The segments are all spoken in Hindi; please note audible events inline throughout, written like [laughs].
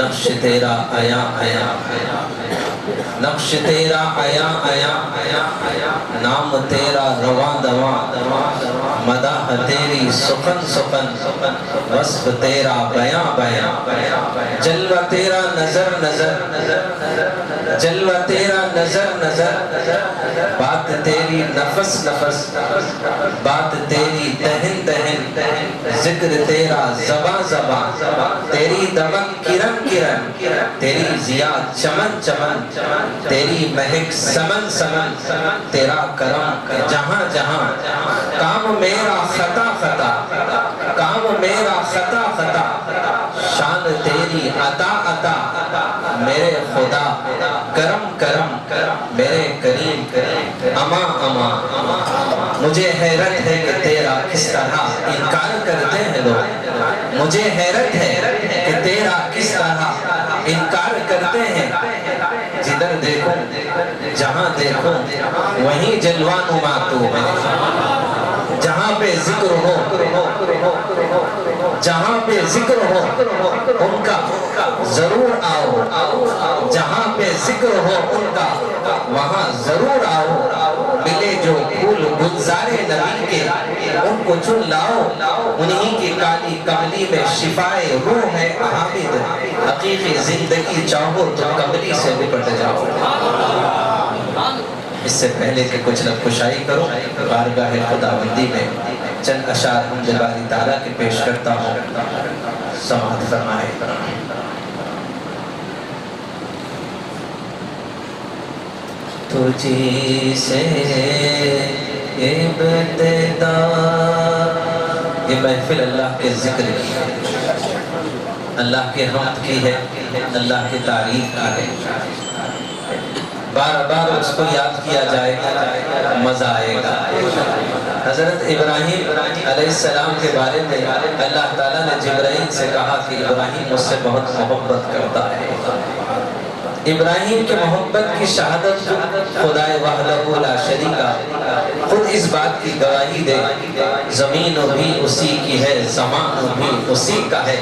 नक्श तेरा आया आया नक्श तेरा आया आया नाम तेरा रवा, दवा। मदाह तेरी सुखन सुखन। वस्फ तेरा बया बया। जलवा तेरा नज़र नज़र। जलवा तेरा नज़र नज़र। बात तेरी नफस नफस। बात तेरी तहन ज़िक्र तेरा जबा जबा, तेरी दमक किरण किरण, तेरी जिया चमन चमन, तेरी महक समन समन, तेरा करम जहाँ जहाँ। काम मेरा खता खता, काम मेरा खता खता, शान तेरी अता अता। मेरे खुदा, करम करम, मेरे करीम, अमा अमा। मुझे हैरत है कि तेरा किस तरह इनकार करते हैं लोग। मुझे हैरत है कि तेरा किस तरह इनकार करते हैं। जिधर देखो, जहाँ देखो, वहीं जलवा नुमा तू है। जहाँ पे ज़िक्र हो, जहाँ पे ज़िक्र हो, उनका ज़रूर आओ। जहाँ पे ज़िक्र हो, उनका, वहाँ ज़रूर आओ। मिले जो फूल गुलजारे नबी के, उनको चुन लाओ। उन्हीं की काली कमली में शिफाए रूह है हामिद। हकीकी ज़िंदगी चाहो तो कमली से निपट जाओ। इससे पहले कि कुछ न कुशाई करो, बारगाह खुदाबंदी में चंद अशार हम जबारी ताला के पेश करता हूँ। समाध फरमाए। तुझी से ये महफिल अल्लाह के ज़िक्र की है। अल्लाह के हमद की है, अल्लाह की तारीफ़ की है। बार बार उसको याद किया जाएगा, मज़ा आएगा। हज़रत इब्राहिम सलाम के बारे में अल्लाह ताला ने जिब्राइल से कहा कि इब्राहिम मुझसे बहुत मोहब्बत करता है। इब्राहिम के मोहब्बत की शहादत खुदाए वाहला शरीका। खुद इस बात की गवाही दे, ज़मीन भी उसी की है, जमान भी उसी का है,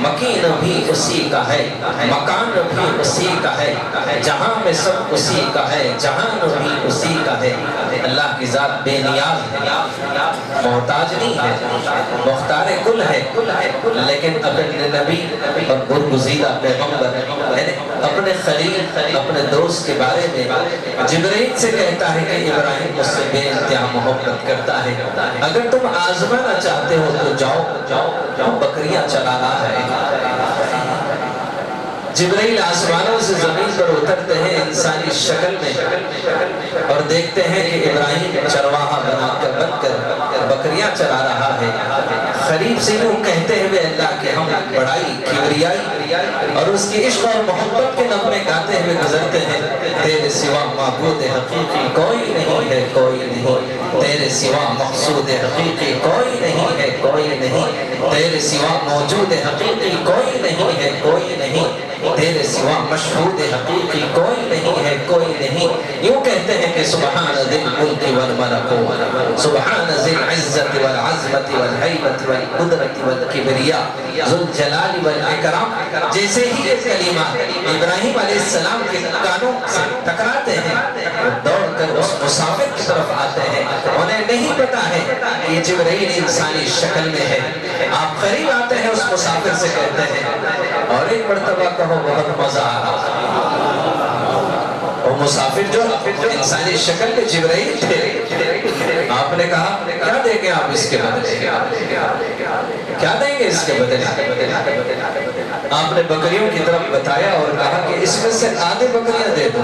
मकीन भी उसी का है, मकान भी उसी का है, जहाँ में सब उसी का है, जहान भी उसी का है। अल्लाह की जात बेनियाज है। मोहताज नहीं है, मुख्तार कुल है। लेकिन अपने नबी और गुरगुजीदा पैगंबर अपने खलील, अपने दोस्त के बारे में जिब्रील से कहता है कि इब्राहिम मुझसे बेइंतहा मोहब्बत करता है। अगर तुम आजमाना चाहते हो तो जाओ जाओ जाओ बकरियाँ चला रहा है। जिब्राइल आसमानों से ज़मीन पर उतरते हैं, इंसानी शक्ल में। और देखते हैं कि इब्राहिम चरवाहा बनाकर, बनकर, बकरियाँ चला रहा है। खरीब से यूँ कहते हुए अल्लाह के हम बड़ाई किबरियाई और उसके इश्क और मोहब्बत के नगमे गाते हुए गुजरते हैं। तेरे सिवा महबूद हकीकी कोई नहीं है, कोई नहीं। तेरे सिवा मकसूद हकीकी कोई नहीं है, कोई नहीं। तेरे सिवा मौजूद हकीकी कोई नहीं है, कोई नहीं। तेरे सिवा मशहूद हकीकी कोई नहीं है, कोई नहीं। यूँ कहते हैं कि सुबहान दिल मुल्क वल मलको, सुबहान जिल इज़्ज़त वल अज़मत वल हैबत वल कुदरत वल किबरिया, जुल जलाल वल इकराम। जैसे ही ये कलीमा इब्राहिम अलैहि सलाम के कानों से टकराते हैं दौड़कर उस मुसाफिर की तरफ़ आते हैं। उन्हें नहीं पता है कि ये जिब्राइल इंसानी शक्ल में है। आप करीब आते हैं, उस मुसाफिर से कहते हैं, और एक मरतबा कहो, बहुत मज़ा आ और मुसाफिर जो इंसानी शक्ल में जिब्राइल थे, आपने कहा, क्या देंगे आप इसके बदले? क्या देंगे इसके बदले? आपने बकरियों की तरफ़ बताया और कहा कि इसमें से आधे बकरियाँ दे दो।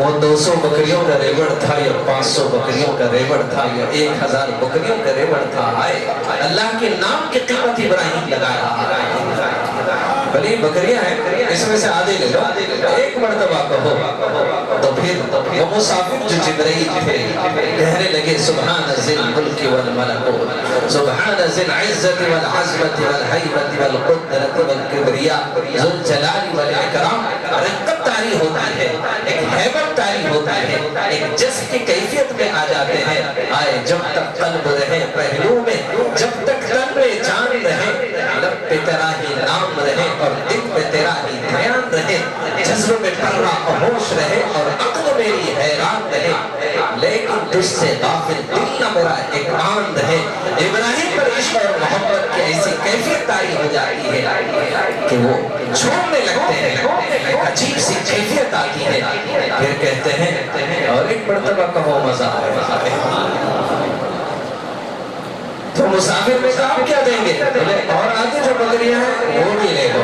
वो 200 बकरियों का रेवड़ था, या 500 बकरियों का रेवड़ था, या 1000 बकरियों का रेवड़ था, आए। अल्लाह के नाम की कीमत इब्राहिम लगाया। भले बकरियाँ हैं, इसमें से आधे ले लो। एक मरतबा कहो। फिर वो मुसाफिर जो जिब्राइल थे, कहने लगे सुभान जिल मुल्क वल मलकूत सुभान जिल इज़्ज़त वल अज़मत वल हैबत वल कुदरत वल किबरिया जुल जलाल वल इकराम। रकत तारी होती है, एक हैबत तारी होती है, एक जिस्म की कैफियत में आ जाते हैं। आए जब तक कल्ब रहे पहलू में, जब तक तन में जान रहे, लब पे तेरा ही नाम रहे और दिल पे तेरा ही जज्बे में रहे और अक्ल मेरी हैरान रहे। लेकिन तुझसे दिल मेरा एक आन रहे इब्राहिम पर इश्क और मोहब्बत की ऐसी कैफियत तारी हो जाती है कि वो लगते हैं अजीब सी कैफियत आती है। फिर कहते हैं, और एक मरतबा कहो, मज़ा तो मुसाफिर क्या देंगे? और आगे जो बकरियाँ हैं, वो भी ले लो।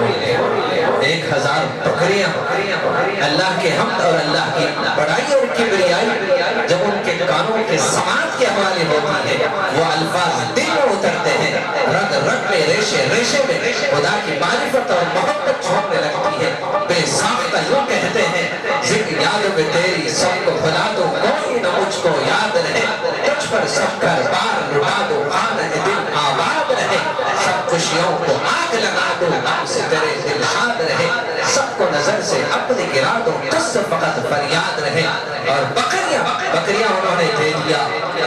हज़ार बकरियाँ, अल्लाह के हम और अल्लाह की बड़ाई और किबरियाई जब उनके कानों के समाज के हवाले होती है, वो अल्फाज दिल में उतरते हैं, रग रग में रेशे रेशे में, खुदा की मारिफत और मोहब्बत छोड़ने लगती है। बेसाख्ता यूँ कहते हैं, ज़िक्र याद में तेरी सबको खुदा दो, कोई न मुझको याद रहे। तुझ पर सब कर बार लुटा दो खान दिल आबाद रहे। सब खुशियों को आग लगा दो से तेरे दिल शाद रहे। सबको नज़र से अपने गिरा दो तुझसे फकत फरियाद रहे। और बकरियाँ बकरियाँ उन्होंने दे दिया।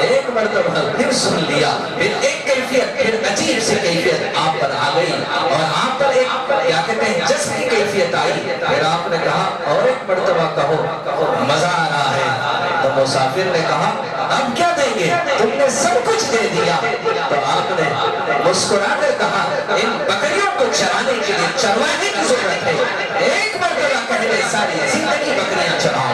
एक मरतबा फिर सुन लिया। फिर एक कैफियत, फिर अजीब सी कैफियत आप पर आ गई। और आप पर एक, क्या कहते हैं जस की कैफियत आई। फिर आपने कहा, और एक मरतबा कहो, मज़ा आ रहा है। तो मुसाफिर ने कहा अब क्या देंगे। तुमने सब कुछ दे दिया। तो आपने मुस्कुरा कर कहा, इन बकरियों को चराने के लिए चरवाने की ज़रूरत है। एक मरतबा पहले सारी ज़िंदगी बकरियाँ चराओ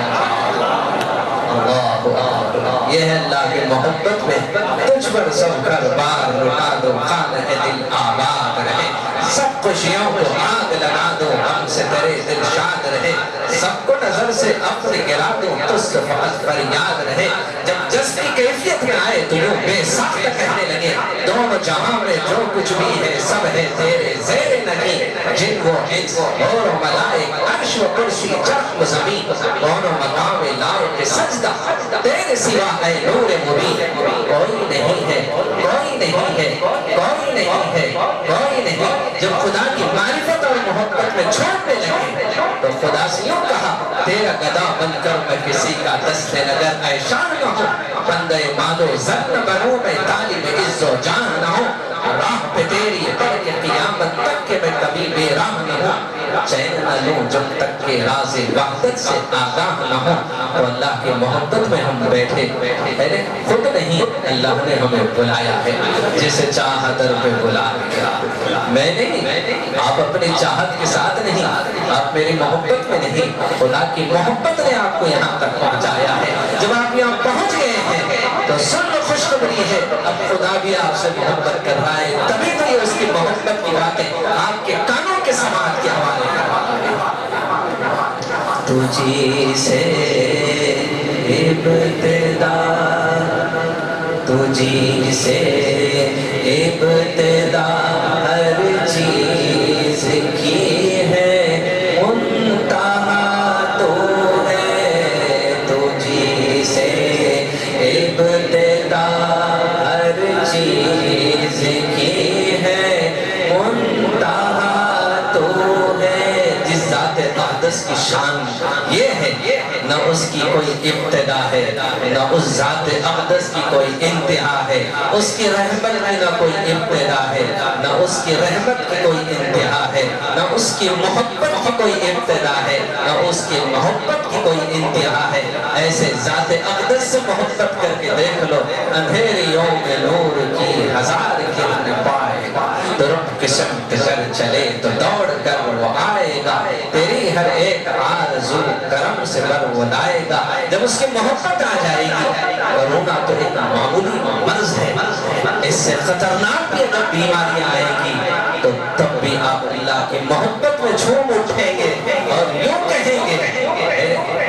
ये है अल्लाह की मोहब्बत में तुझ पर सब कर बार लुटा दो खान है दिल आबाद रहे सब खुशियों को आग लगा दो हमसे तेरे दिल शाद रहे सबको नज़र से अपने गिरा दो तुझसे फकत पर याद रहे जब जस की कैफियत में आए तो यूँ बेसाख्त कहने लगे दोनों जहाँ में जो कुछ भी है, सब है तेरे जेरे नगी जिन वो और मलाइक अर्श व कुर्सी जख्म ज़मीन दोनों मकाम लाए के सजदा तेरे सिवा है, नूर मुबीन, कोई नहीं है कोई नहीं है कोई नहीं है कोई नहीं जब खुदा की मारिफत और मोहब्बत में छोड़ने लगे तो खुदा से यूँ कहा, तेरा गदा बनकर मैं किसी का दस्ते नगर ऐशान न हो। बंदे मानो जन्न बनूं, मैं तालिब इज्जो जान न हो। राह पे तेरी पढ़ के कियामत तक के मैं कभी बेराह न हो। चैन न लूँ जब तक के राज़े वहदत से आगाह न हो। तो अल्लाह की मोहब्बत में हम बैठे। अरे खुद नहीं, अल्लाह ने हमें बुलाया है। जिसे चाह दर पे बुला मैं नहीं आप अपने चाहत के साथ नहीं, आप मेरी मोहब्बत में नहीं। खुदा की मोहब्बत ने आपको यहाँ तक पहुँचाया है। जब आप यहाँ पहुँच गए तो सुन खुशखबरी है। अब खुदा भी आपसे मोहब्बत कर रहा है। तभी तो ये उसकी मोहब्बत की बातें आपके कानों के समाज के हवाले तुझी से इब्तदा तुझी से इब्तदा। उसकी कोई इब्तदा है, न उस जात अकदस की कोई इंतहा है। उसकी रहमत की न कोई इब्तदा है, न उसकी रहमत की कोई इंतहा है, न उसकी मोहब्बत की कोई इब्तदा है, न उसकी मोहब्बत की कोई इंतहा है। ऐसे जात अकदस से मोहब्बत करके देख लो अंधेरियों में नूर की हज़ार किरण पाएगा। तो रुक किस्मत कर चले तो दौड़ कर वो आएगा। तेरी हर एक आरज़ू करम से बर वो लाएगा जब उसकी मोहब्बत आ जाएगी तो रोना तो एक मामूली मर्ज है। इससे खतरनाक भी अगर बीमारियाँ आएगी तो तब भी आप अल्लाह की मोहब्बत में झूम उठेंगे और यूँ कहेंगे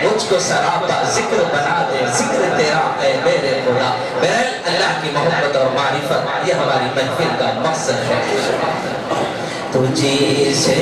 मुझको सरापा ज़िक्र बना दे, ज़िक्र तेरा है मेरे खुदा। बहरहाल, अल्लाह की मोहब्बत और मारिफत, ये हमारी महफिल का मकसद है। तुझी से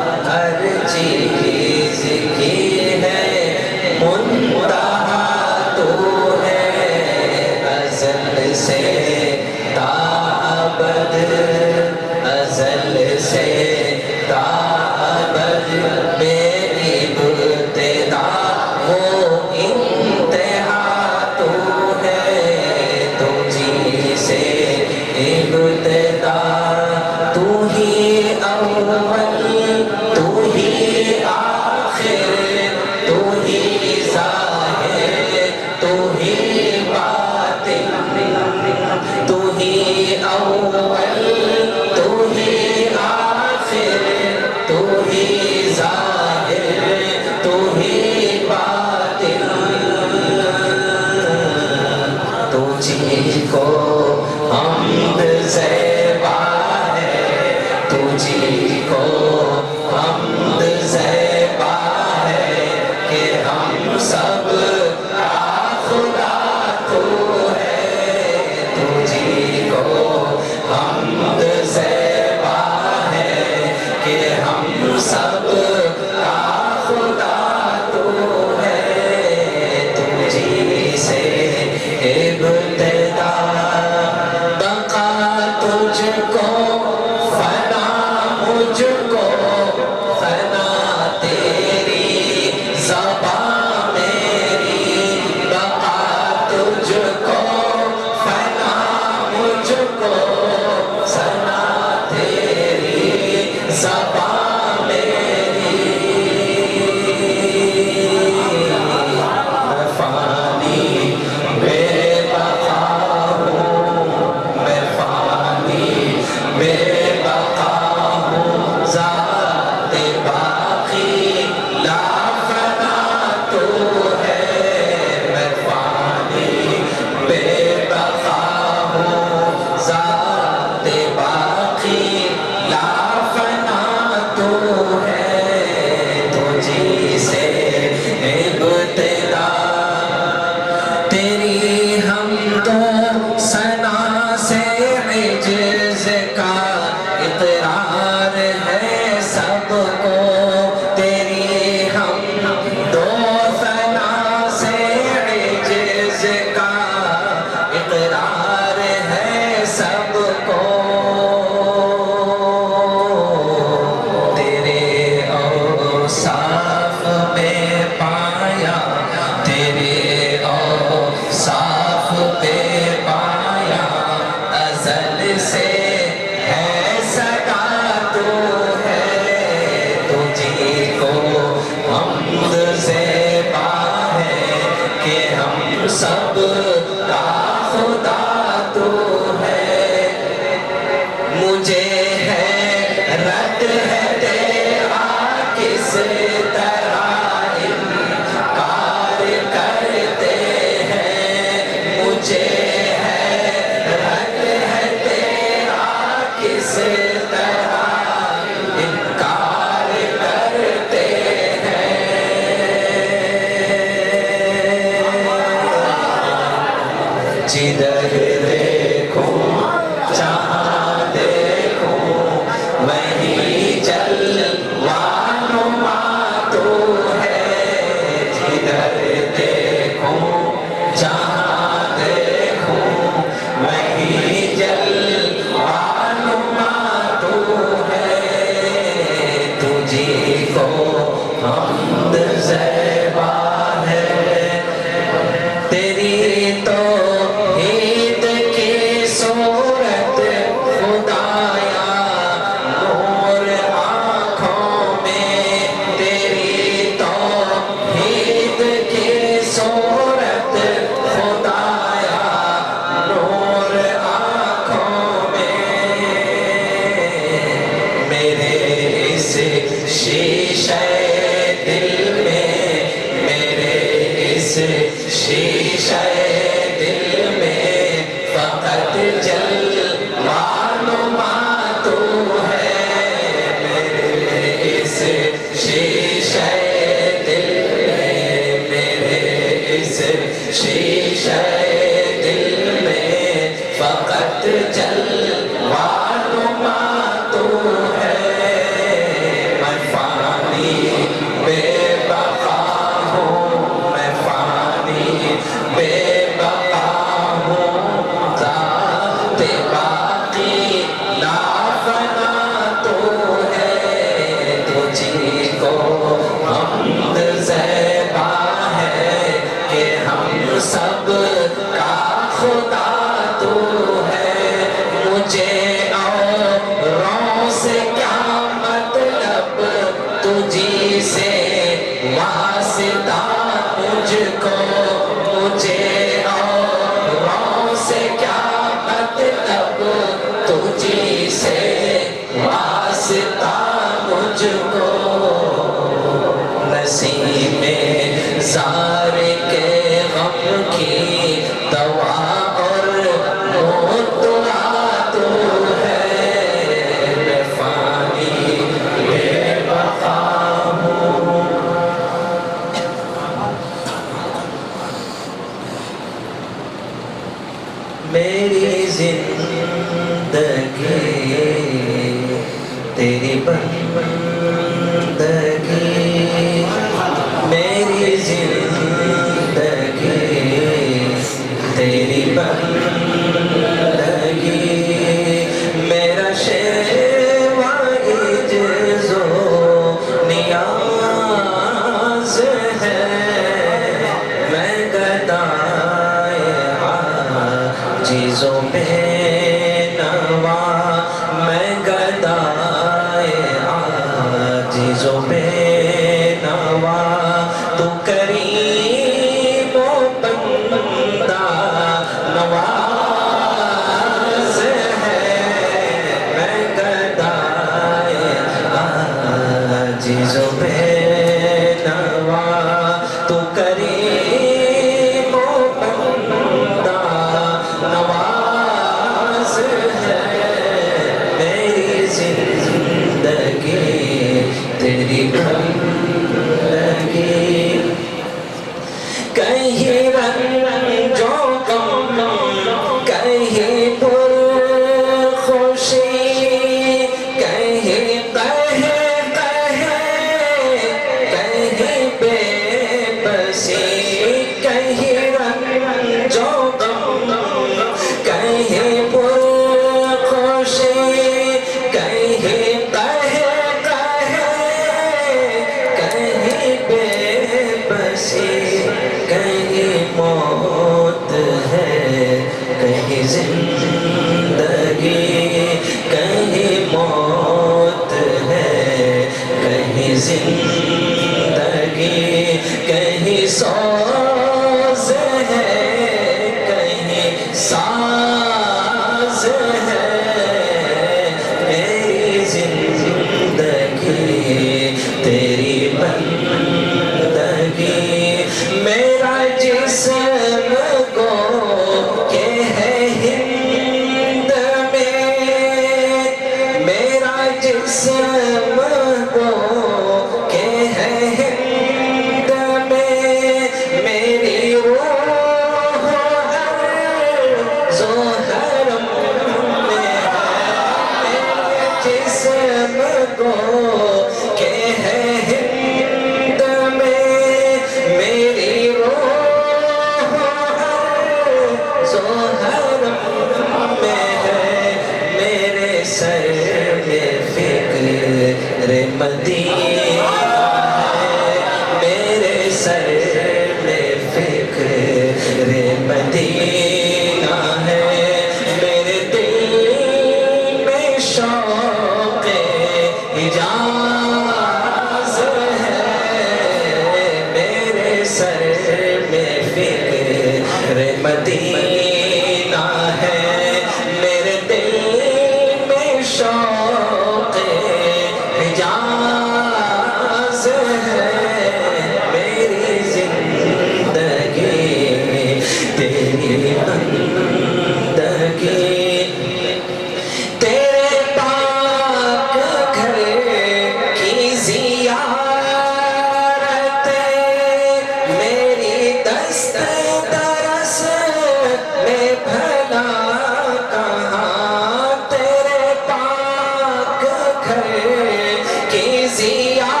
की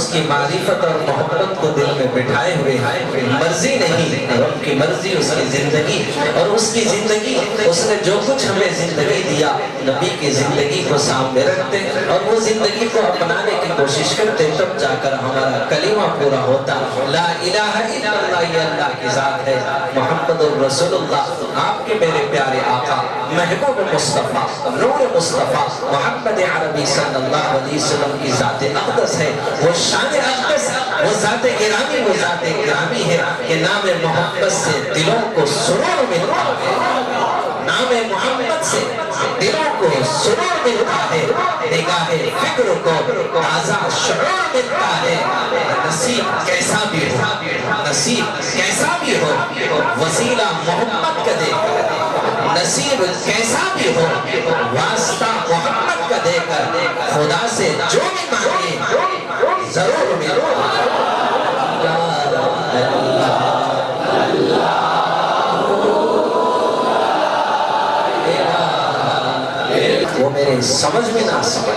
उसकी मारिफत और मोहब्बत को दिल में बिठाए हुए मर्ज़ी नहीं, रब की मर्ज़ी उसकी ज़िंदगी। और उसकी ज़िंदगी, उसने जो कुछ हमें ज़िंदगी दिया, नबी की ज़िंदगी को सामने रखते और वो ज़िंदगी को अपनाने की कोशिश करते, तब जाकर हमारा कलीमा पूरा होता। है। मोहम्मद आपके मेरे प्यारे आका, महबूब मुस्तफ़ा, नूर मुस्तफ़ा, मोहम्मद अरबी सल्लल्लाहु अलैहि वसल्लम की जात अक़दस है। वो शान अक़दस वो जात गिरामी वो जात गिरामी है कि नाम मोहब्बत से दिलों को सुरूर मिलता है। नाम मोहम्मद से दिलों को सुरूर मिलता है। निगाह फ़िक्र को ताज़ा शुरूर मिलता है। नसीब कैसा भी हो, नसीब कैसा भी हो, वसीला मोहम्मद का देकर नसीब कैसा भी हो, वास्ता मोहम्मद का देकर खुदा से जो भी मांगे ज़रूर ज़रूर वो मेरे समझ में ना समझ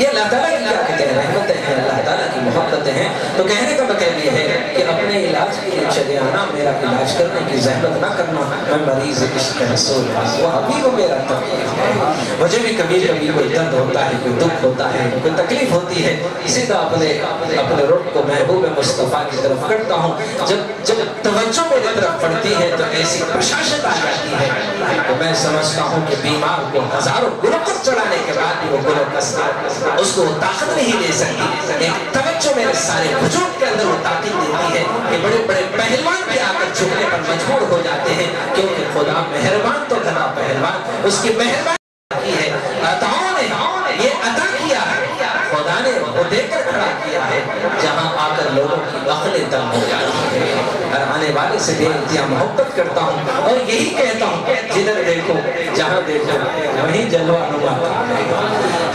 ये अल्लाह ताला की क्या कहते हैं? रहमतें हैं, अल्लाह ताला की मोहब्बतें हैं। तो कहने का ये है कि अपने इलाज के लिए चले आना मेरा इलाज करने की जहमत ना करना मैं मरीज़ इश्क रसूल वो अभी वो मेरा है मुझे भी कभी कभी कोई दर्द होता है, कोई दुख होता है, कोई तकलीफ़ होती है सीधा अपने अपने रुख को महबूब मुस्तफ़ा की तरफ़ करता हूँ। जब जब तवज्जो मेरी तरफ़ पड़ती है तो ऐसी प्रशासन आ जाती है। तो मैं समझता हूँ कि बीमार को हज़ारों गुलकस चढ़ाने के बाद भी वो गुलकस उसको ताकत नहीं दे सकती। तवज्जो मेरे सारे वजूद के अंदर वो ताकत देती है कि बड़े बड़े पहलवान भी आकर झुकने पर मजबूर हो जाते हैं, क्योंकि खुदा मेहरबान तो घना पहलवान। उसकी मेहरबानी की है। ये अता किया है। खुदा ने वो देकर खड़ा किया है, जहाँ आकर लोगों की अखले दम हो जाती और आने वाले से बेइंतहा मोहब्बत करता हूँ और यही कहता हूँ, जिधर देखो, जहाँ देखो, वहीं जलवा नुमा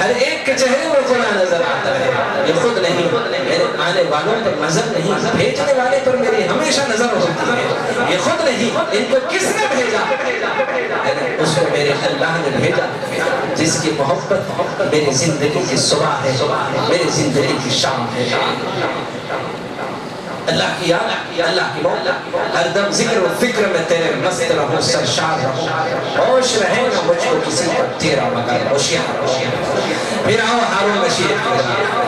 हर एक के चेहरे में खुदा नज़र आता है। ये खुद नहीं, मेरे आने वालों पर नज़र नहीं, भेजने वाले पर मेरी हमेशा नज़र होती है। ये खुद नहीं, इनको किसने भेजा? उसको मेरे अल्लाह ने भेजा, जिसकी मोहब्बत मेरी ज़िंदगी की सुबह है, मेरी ज़िंदगी की शाम है। अल्लाह की याद, अल्लाह की मौत हर दम ज़िक्र और फ़िक्र में तेरे मस्त रहूँ सरशार रहूँ। होश रहे ना मुझको किसी पर, तेरा मगर होशियार फिर आओ हारून रशीद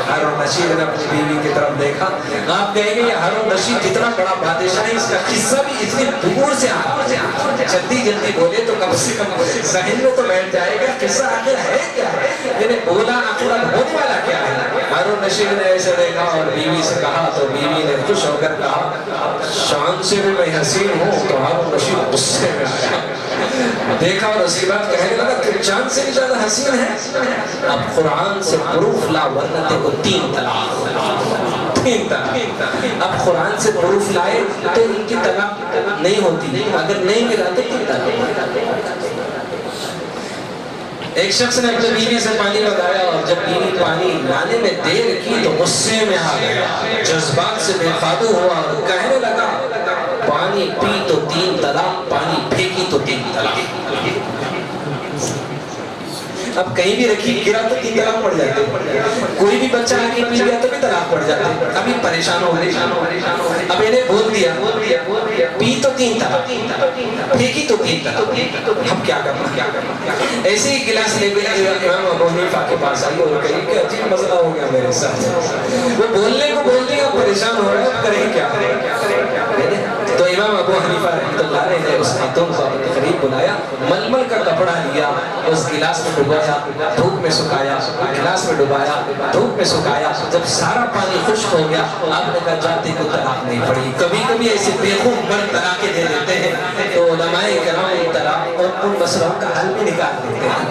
हारून रशीद ने अपनी बीवी की तरफ़ देखा। आप कहेंगे हारून रशीद जितना बड़ा बादशाह है, इसका किस्सा भी इतनी दूर से आ जल्दी जल्दी बोले तो कम से कम जहन में तो बैठ जाएगा। किस्सा आखिर है क्या? मैंने बोला, आखिर होने वाला क्या है? हारून रशीद ने ऐसे देखा और बीवी से कहा तो बीवी ने खुश होकर कहा, शान से भी मैं हसीन हूँ तो हारून रशीद गुस्से में आया। देखा और उसके बाद कहने लगा तुम चाँद से भी ज़्यादा हसीन है। अब कुरान से प्रूफ ला, वरना तेरे तीन तलाक। तीन तलाक। अब कुरान से प्रूफ लाए तो इनकी तलाक नहीं होती। अगर नहीं मिला तो तीन तलाक। एक शख्स ने अपने बीवी से पानी लगाया और जब बीवी पानी लाने में देर की तो गुस्से में आ गया। जज्बात से बेकाबू हुआ और कहने लगा, पानी पी तो तीन तलाक, पानी फेंकी तो तीन तलाक। अब कहीं भी रखी गिरा तो तीन तलाक पड़ जाते कोई भी बच्चा आके पी गया तो भी तलाक पड़ जाते अभी परेशान हो गए अब इन्हें बोल दिया पी तो तीन तलाक फेंकी तो तीन तलाक हम क्या करना? क्या करना ऐसे ही गिलास ले अबू हनीफा के पास आई और कही कि अजीब मसला हो गया मेरे साथ। वो बोलने को बोल दिया परेशान हो रहा है अब करें क्या? तो इमाम अबू हनीफा रहमतुल्लाह ने उस खातून को अपने करीब बुलाया, मलमल का कपड़ा लिया, उस गिलास में डुबाया, धूप में सुखाया, गिलास में डुबाया, धूप में सुखाया, जब सारा पानी खुश्क हो गया, आपने कहा, जाति को तलाक नहीं पड़ी। कभी कभी ऐसे बेखूब मर्द तलाके दे देते हैं तो लमाए कराम तलाक और उन मसलों का हल भी निकाल देते हैं।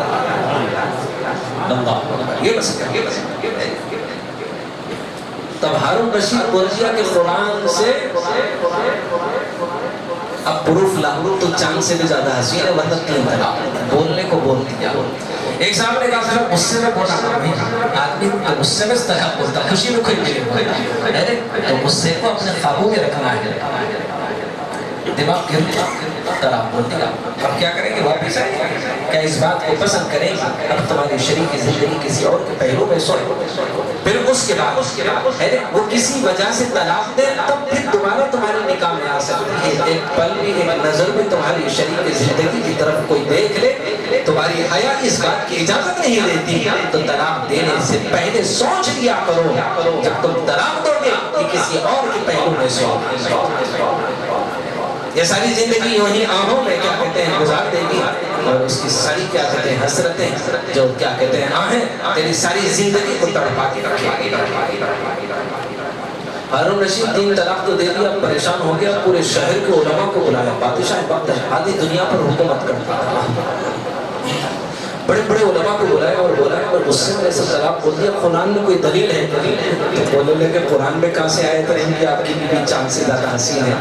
ये मसला ये मसला। तब हारून रशीद बोल दिया कि कुरान से अब प्रूफ लाहू तो चाँद से भी ज़्यादा हँसी है वतन के अंदर बोलने को बोल दिया। एक साहब ने कहा सर गुस्से में बोला आदमी तो गुस्से में तक बोलता, खुशी में खुद अरे तो गुस्से को अपने काबू में रखना है। दिमाग तलाक बोल दिया। अब क्या करेंगे वापिस आएँगे क्या इस बात को पसंद करेंगे? अब तुम्हारी शरीर की ज़िंदगी किसी और के पहलू में सो फिर उसके बाद उसके बाद वो किसी वजह से तलाक दे तब फिर दोबारा तुम्हारे निकाह में आ सकती है। एक पल भी एक नज़र में तुम्हारी शरीर की ज़िंदगी की तरफ़ कोई देख ले, तुम्हारी हया इस बात की इजाज़त नहीं देती तो तलाक देने से पहले सोच लिया करो। जब तुम तलाक दोगे कि किसी और के पहलू में सो ये सारी ज़िंदगी यूँ ही आहों में क्या कहते हैं गुजार देगी और उसकी सारी क्या कहते हैं हसरतें जो क्या कहते हैं आहें तेरी सारी ज़िंदगी को तड़पा के रखेगी हारून रशीद, तीन तलाक तो दे दिया, परेशान हो गया, पूरे शहर के उलमा को बुलाया। बादशाह वक्त आधी दुनिया पर हुकूमत करता था बड़े बड़े उलमा को बुलाया और बोला और गुस्से में ऐसा तलाक बोल दिया, कुरान में कोई दलील है? तो बोले लेके कुरान में कहाँ से आए थे? इनकी आपकी बीवी चाँद से ज़्यादा हसीन है?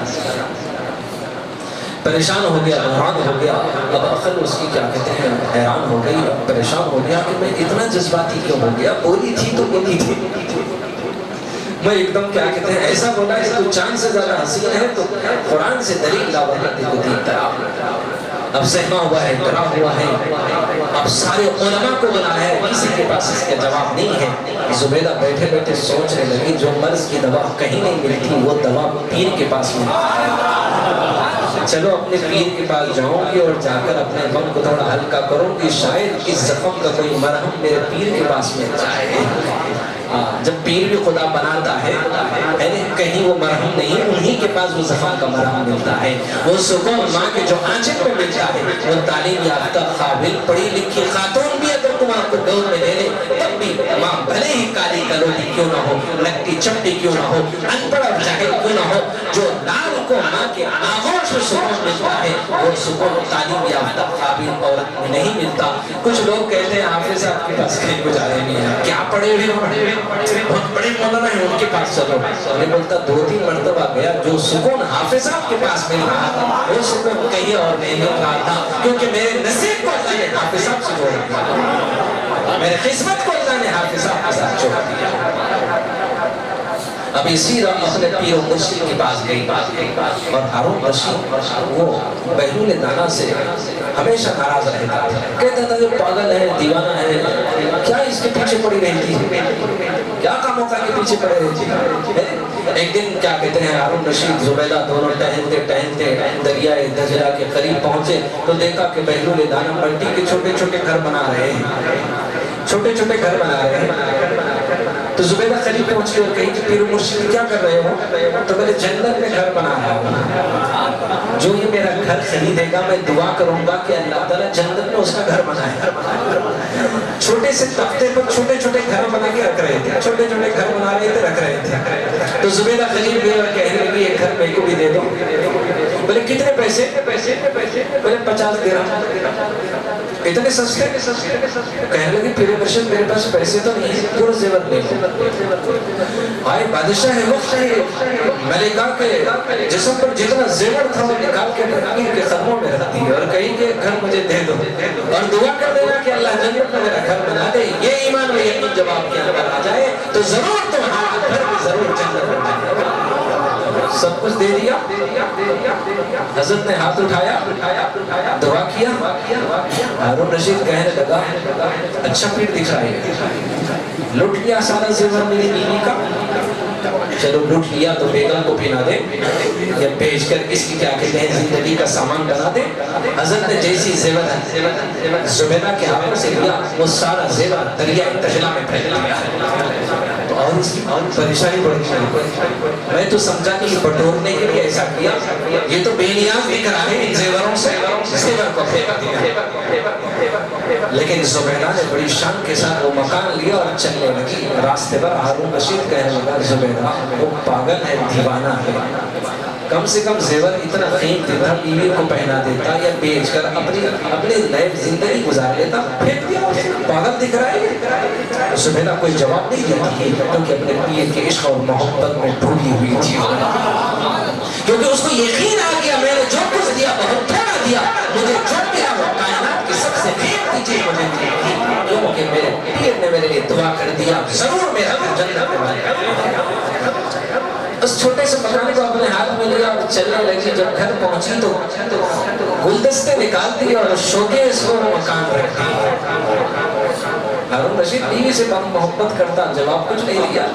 परेशान हो गया हैरान हो गया। अब अकल उसकी क्या कहते हैं? हैरान हो गई, परेशान हो गया कि मैं इतना जज्बाती क्यों हो गया? बोली थी तो बोली थी। मैं एकदम क्या कहते हैं, ऐसा बोला कि तू चाँद से ज़्यादा हसीन है तो कुरान से दलील ला वरना तेरे तीन तरह अब सहमा हुआ है डरा हुआ है। अब सारे उलमा को बुलाया है, किसी के पास इसका जवाब नहीं है। जुबैदा बैठे बैठे सोचने लगी, जो मर्ज की दवा कहीं नहीं मिलती, वो दवा पीर के पास मिलती है। चलो अपने पीर के पास जाऊँगी और जाकर अपने गम को थोड़ा हल्का करूँगी। शायद इस जख्म का कोई मरहम मेरे पीर के पास मिल जाए। हाँ, जब पीर भी खुदा बनाता है कहीं वो मरहम नहीं उन्हीं के पास वो जख्म का मरहम मिलता है। वो सुकून माँ के जो आंचल में मिलता है वो तालीम याफ्ता काबिल पढ़ी लिखी खातून भी अगर तुम आपको डोर में ले ले तब भी माँ भले ही काली करोड़ी क्यों ना हो लगती चपटी क्यों ना हो, अनपढ़ और जाहिल क्यों ना हो, जो लाल को माँ के आगोश में सुकून मिलता है, वो सुकून तालीम याफ्ता काबिल औरत में नहीं मिलता। कुछ लोग कहते हैं हाफिज साहब के पास कहीं गुजारे नहीं है। क्या पढ़े हुए बहुत बड़े मौलाना है उनके पास, चलो। मैं बोलता दो तीन मरतबा गया, जो सुकून हाफिज साहब के पास मिल रहा था, वो सुकून कहीं और नहीं मिल रहा था, क्योंकि मेरे नसीब को अल्लाह ने हाफिज साहब से जोड़ दिया। मेरे किस्मत को अल्लाह ने हाफिज साथ जोड़ दिया अब इसी अपने पीर मुर्शिद के पास गई। और हारून रशीद वो बहलूल दाना से हमेशा नाराज़ रहता कहता था जो पागल है, दीवाना है। क्या इसके पीछे पड़ी रहती है? क्या कामों का के पीछे पड़े रहती है? एक दिन क्या कहते हैं हारून रशीद, जुबैदा दोनों टहलते टहलते दरिया दजरा के करीब पहुँचे तो देखा कि बहलूल दाना पलटी के छोटे छोटे घर बना रहे हैं। छोटे छोटे घर बना रहे हैं। तो जुबैदा करीब पहुँची और कही कि पीर मुर्शिद क्या कर रहे हो? तो मैंने जन्नत में घर बना रहा हूँ। जो ये मेरा घर खरीदेगा, मैं दुआ करूँगा कि अल्लाह ताला जन्नत में उसका घर बनाए। छोटे से तख्ते पर छोटे छोटे घर बना के रख रहे थे। छोटे छोटे घर बना रहे थे, रख रहे थे। तो जुबैदा करीब गए और कहने लगी एक घर मेरे को भी दे दो। बोले, कितने पैसे? पैसे पैसे बोले, पचास दे रहा इतने सस्ते। कहने लगे पीर मुर्शिद मेरे पास पैसे तो नहीं क्यों जेवर ले भाई बादशाह है वक्त है। मलिका के जिसम पर जितना जेवर था वो निकाल के पीर के कदमों में रखती है और कहीं के घर मुझे दे दो। और दुआ कर देना कि अल्लाह जन्नत में मेरा घर बना दे। ये ईमान में यकीन जवाब के अंदर आ जाए तो ज़रूर तुम्हारा घर भी ज़रूर जन्नत बना सब कुछ दे दिया। हज़रत ने हाथ उठाया, दुआ किया। हारून रशीद कहने लगा अच्छा पीर दिख रहा है। लुट लिया सारा जेवर मेरी बीवी का। चलो लूट लिया तो बेगम को पिना दे। या भेज कर इसकी क्या कहते हैं, ज़िंदगी का सामान बना दे। हज़रत ने जैसी जेवर जुबेदा के हवाले से लिया, वो सारा जेवर दरिया में फैला गया और परेशानी मैं तो समझा कि बटोरने के लिए ऐसा किया। ये तो बेनियाज भी करा है जेवरों से। जेवर को फेंक दिया। लेकिन जुबैदा ने बड़ी शान के साथ वो मकान लिया और चलने लगी। रास्ते पर हारून रशीद कहने लगा, जुबैदा, वो पागल है, दीवाना है। कम से कम जेवर इतना कीमती था बीवी को पहना देता या बेच कर अपनी अपनी नए ज़िंदगी गुजार लेता, फेंक दिया पागल दिख रहा है तो सुबेदा कोई जवाब नहीं देता, क्योंकि अपने पिए के इश्क और मोहब्बत में डूबी हुई थी। क्योंकि उसको यकीन आ गया, मैंने जो कुछ दिया, बहुत थोड़ा दिया, मुझे जो दिया वो कायनात की सबसे कीमती चीज़ मुझे क्योंकि मेरे पीर ने मेरे लिए दुआ कर दिया, ज़रूर मेरा जन्नत में उस छोटे से मकान को अपने हाथ में लिया और चलने लगी। जब घर पहुँची तो गुलदस्ते निकालती और शोकेस को मकान रखती। हारून रशीद बीवी से मोहब्बत करता, जवाब कुछ नहीं दिया।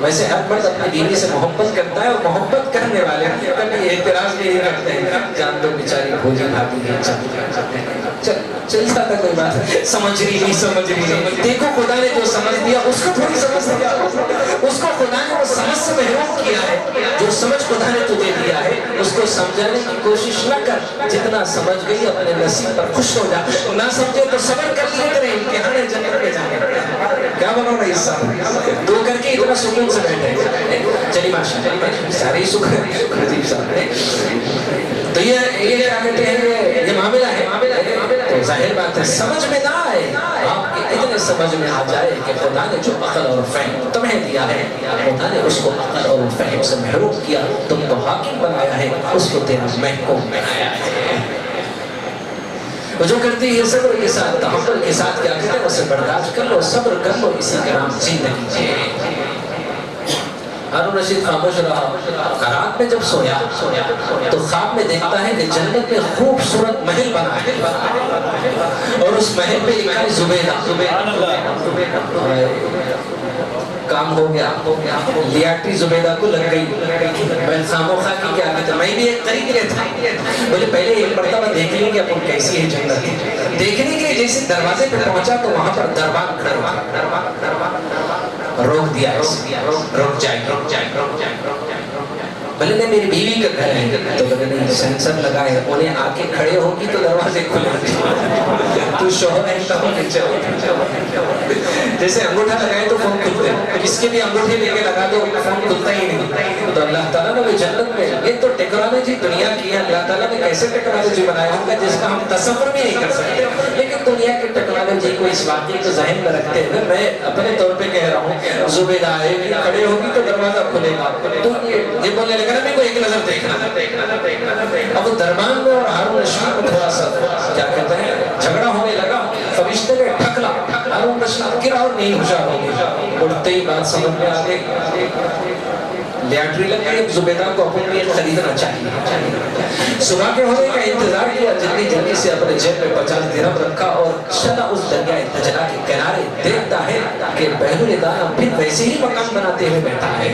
वैसे हर मर्द अपनी बीवी से मोहब्बत करता है और मोहब्बत करने वाले कभी एतराज़ नहीं करते हैं। जान दो, बेचारी भोजी भागी है चल चल जाता कोई बात समझ रही नहीं समझ रही। नहीं देखो खुदा ने जो समझ दिया, उसको थोड़ी समझ दिया। उसको खुदा ने वो समझ से महरूम किया है। जो समझ खुदा ने तुझे दिया है, उसको समझाने की कोशिश न कर। जितना समझ गई, अपने नसीब पर खुश हो जा। ना समझे तो सबर कर लिए तेरे इम्तिहान जन्नत में जाने। क्या बनाओ ना इस साल? दो करके इतना सुकून से बैठे चली माशा सारे ही सुख साहब तो ये ये क्या कहते हैं? ये मामला है। तो ज़ाहिर बात है, समझ में ना आए, आप इतने समझ में आ जाए कि खुदा ने जो अकल और फहम तुम्हें दिया है, खुदा ने उसको अकल और फहम से महरूम किया तुमको हाकिम बनाया है, उसको तेरा महकूम बनाया है। जो करती है सब्र के साथ तहमुल के साथ, क्या हैं? उसे बर्दाश्त कर लो, सब्र कर लो, इसी का नाम ज़िंदगी है हारून रशीद खामोश रहा। रात में जब सोया तो ख्वाब में देखता है कि जन्नत में खूबसूरत महल बना है। और उस महल पे लिखा है जुबेदा। काम हो गया। लियाटी जुबेदा को लग गई। मैं खामोखा की क्या कहते मैं भी एक रहे था। बोले, पहले एक मरतबा देख लेंगे अपन कैसी है जन्नत। देखने के जैसे दरवाजे पे पहुँचा तो वहाँ पर दरबार खड़ा दरबार दरबार रोक दिया रोक जाए। रोक जाए रोक जाए भले ने मेरी बीवी का घर है तो बोले नहीं सेंसर लगा है उन्हें आके खड़े होगी तो दरवाजे खुले [laughs] तू शोहर है जैसे अंगूठा लगाए तो फ़ोन खुलते किसके भी अंगूठे लेके लगा दो? फ़ोन खुलता ही नहीं। तो अल्लाह ताला ने जन्नत में, ये तो टेक्नोलॉजी दुनिया की है। अल्लाह ताला ने कैसे टेक्नोलॉजी बनाया होगा, जिसका हम तस्वर भी नहीं कर सकते। लेकिन दुनिया की टेक्नोलॉजी को इस वाक्य को जहन में रखते हुए मैं अपने तौर पे कह रहा हूँ जुबेदा आएगी, खड़े होगी तो दरवाज़ा खुलेगा। तो ये बोलने लगा ना, मेरे को एक नज़र देखना। अब दरबान में और हारून रशीद में थोड़ा सा क्या कहते हैं, झगड़ा होने लगा, फरिश्ते ठकला। हारून रशीद गिरा और नहीं होशियार हो गया उड़ते ही बात समझ में आ गई। लैटरी लग गई जुबेदा को अपने लिए खरीदना चाहिए। सुबह के होने का इंतज़ार किया जल्दी जल्दी से अपने जेब में पचास दिरम रखा और चला उस दरिया तजला के किनारे देखता है कि बहनू दाना फिर वैसे ही मकान बनाते हुए बैठा है।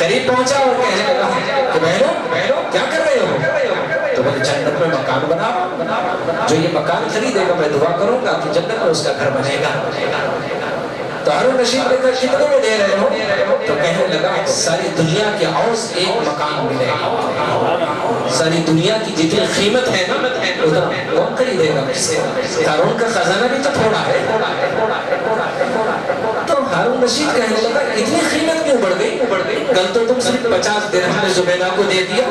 करीब पहुँचा और कहने लगा, कि बहनों, क्या कर रहे हो? तो बोले, जन्नत में मकान बना जो ये मकान खरीदेगा, मैं दुआ करूँगा कि जन्नत में उसका घर बनेगा। तो हारून रशीद ने कहा कितने में दे रहे हो तो कहने लगा, सारी दुनिया के औस एक मकान मिलेगा। सारी दुनिया की जितनी कीमत है ना उतना कौन खरीदेगा हारून का खजाना भी तो थोड़ा है। हारून रशीद कहने लगा इतनी कीमत क्यों बढ़ गई? बढ़ गई। कल तो तुम सिर्फ़ पचास दिन में जुबैदा को दे दिया।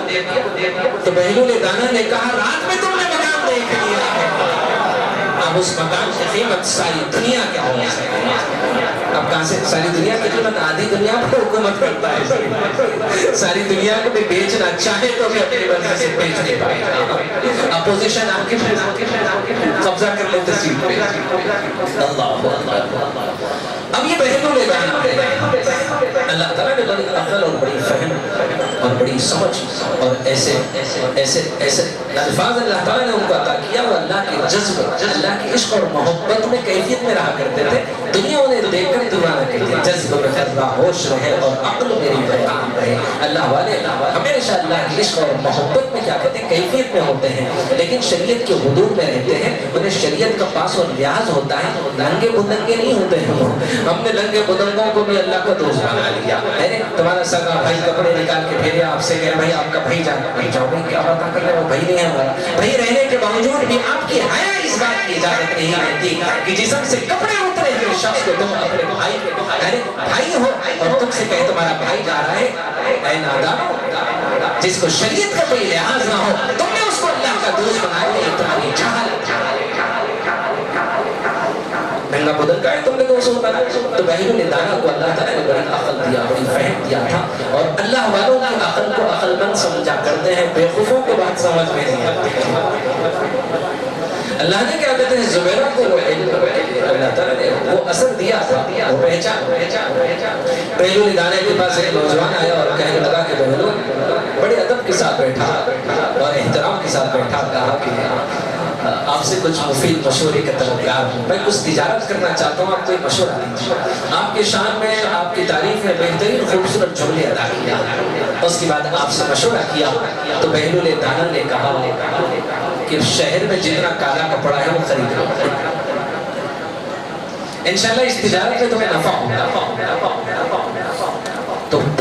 तो बहनों ने, दाना ने कहा, रात में तुमने मकान देख लिया अब उस मकान की कीमत सारी दुनिया के होने से अब कहा से? सारी दुनिया की कीमत आधी दुनिया पर हुकूमत करता है। सारी दुनिया को भी बेचना चाहे तो भी अपनी मर्ज़ी से बेच नहीं पाएगा। अपोजिशन आपके कब्जा कर लेते सीट पे। अल्लाह। अब ये बहनों ने अल्लाह ताला ने बड़ी अकल और बड़ी फहम और बड़ी समझ और ऐसे ऐसे ऐसे अल्फाज अल्लाह ताला ने उनको अता किया और अल्लाह के जज्ब अल्लाह के इश्क और मोहब्बत में कैफियत में रहा करते थे दुनिया उन्हें देखकर दीवाना कहती जज्ब में खतरा होश रहे और अक्ल मेरी रहे अल्लाह वाले हमेशा अल्लाह के इश्क और मोहब्बत में क्या कहते हैं कैफियत में होते हैं लेकिन शरीयत के हदूद में रहते हैं उन्हें शरीयत का पास और लिहाज होता है नंगे बुदंगे नहीं होते हैं हमने नंगे बुदंगों को भी अल्लाह का दोस्त बना लिया लिया अरे, तुम्हारा सगा भाई कपड़े निकाल के फेरे आपसे गए भाई आपका भाई जाना भाई जाओ भाई क्या बात कर रहे हो, भाई नहीं है हमारा। भाई, रहने के बावजूद भी आपकी हया इस बात की इजाज़त नहीं देती कि जिसम से कपड़े उतरे हुए शख्स को तुम अपने भाई अरे, भाई हो, और तुमसे कहे तुम्हारा भाई जा रहा है। ऐ नादान जिसको शरीयत का कोई लिहाज ना हो, तुमने उसको अल्लाह का दोस्त बनाया इतना चाह महँगा बदल का है तुमने तो उसको बना तो बहनों ने दाना को अल्लाह ताला ने बड़ी अकल दिया बड़ी फहम दिया था और अल्लाह वालों की अकल को अकलमंद समझा करते हैं बेवकूफ़ों को बात समझ में नहीं आती अल्लाह ने क्या कहते हैं जुबैरा को अल्लाह ताला ने वो असर दिया था वो पहचान पहलू निदाने के पास एक नौजवान आया और कहने लगा कि बहनों बड़े अदब के साथ बैठा और एहतराम के साथ बैठा कहा कि आपसे कुछ मुफीद मशवरे का तलबगार हूँ मैं कुछ तिजारत करना चाहता हूँ, आप कोई मशवरा दीजिए आपके शान में, आपकी तारीफ़ में बेहतरीन खूबसूरत जुमले अदा किया। उसके बाद आपसे मशवरा किया तो बहलुल दाना ने कहा कि शहर में जितना काला कपड़ा है, वो खरीद लो। इंशाल्लाह इस तिजारत में तुम्हें नफा होगा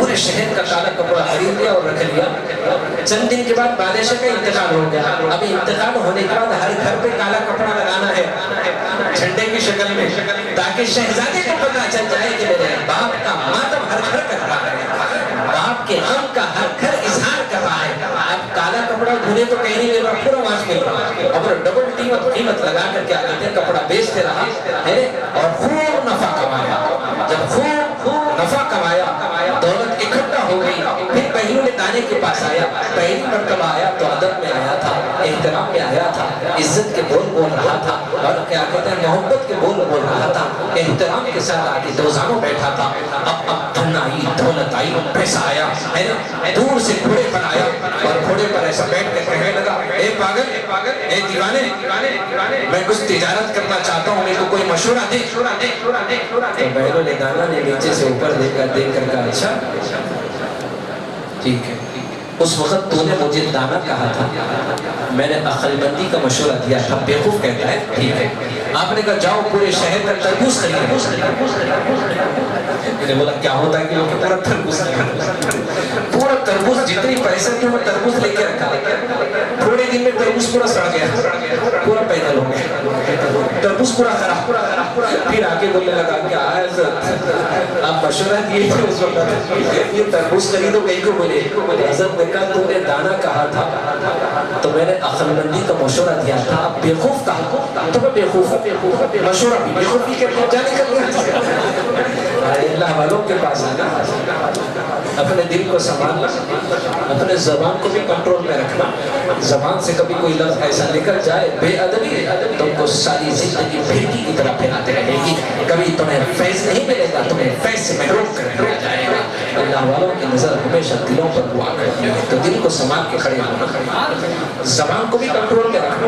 पूरे शहर का काला कपड़ा खरीद लिया और रख लिया। चंद दिन के बाद बादशाह का इंतकाल हो गया। अभी इंतकाल होने के बाद हर घर पे काला कपड़ा लगाना है। झंडे की शक्ल में। ताकि शहजादे को पता चल जाए कि मेरे बाप का मातम हर घर कर रहा है। बाप के गम का हर घर इजहार कर रहा है। अब काला कपड़ा धुने तो कहीं नहीं मिल रहा, पूरा मास मिल रहा। अब डबल कीमत कीमत लगा कर क्या कहते कपड़ा बेचते रहा। है और खूब नफा कमाया। जब खूब नफा कमाया दौलत इकट्ठा हो गई फिर पहलू के पास आया, पहली मरतबा आया तो अदब में आया था, एहतराम में आया था, इज़्ज़त के बोल बोल रहा था और क्या कहते हैं, मोहब्बत के बोल बोल रहा था, एहतराम के साथ आके दोजानो बैठा था। अब अब धन आई दौलत आई पैसा आया, है ना? दूर से घोड़े पर आया और घोड़े पर ऐसा बैठ कर कहने लगा, ए पागल, ए दीवाने, मैं कुछ तिजारत करना चाहता हूँ, मेरे को कोई मशवरा दे। दे बहनों ने दाना ने नीचे से ऊपर देखकर देख कर कहा अच्छा ठीक है। उस वक्त तूने मुझे दाना कहा था। मैंने अकलबंदी का मशवरा दिया था। बेवकूफ़ कहता है, ठीक है। आपने कहा, जाओ पूरे शहर का तरबूज खरीद। बोला, क्या होता है कि लोग तरबूज जितनी पैसे थे वो तरबूज लेके रखा। थोड़े दिन में तरबूज पूरा सड़ गया। पूरा पैदल हो गया। तरबूज पूरा खराब फिर आके बोलने लगा कि आज आप मशवरा दिए थे उस वक्त ये तरबूज खरीदो कहीं को बोले। हज़रत ने कहा तुमने दाना कहा था। तो मैंने अकलमंदी का मशवरा दिया था। बेवकूफ़ कहा तो मैं बेवकूफ़ मशवरा भी बेवकूफ़ी के जाने का अल्लाह वालों के पास आना। अपने दिल को संभालना अपने जबान को भी कंट्रोल में रखना। जबान से कभी कोई लफ्ज ऐसा निकल जाए, बेअदबी तुमको सारी ज़िंदगी फिरकी की तरह फैलाते रहेगी। कभी तुम्हें फैज नहीं मिलेगा, तुम्हें फैज से महरूम कर दिया जाएगा। अल्लाह वालों की नज़र हमेशा दिलों पर हुआ करती है तो दिल को संभाल के खड़े होना। जबान को भी कंट्रोल में रखना।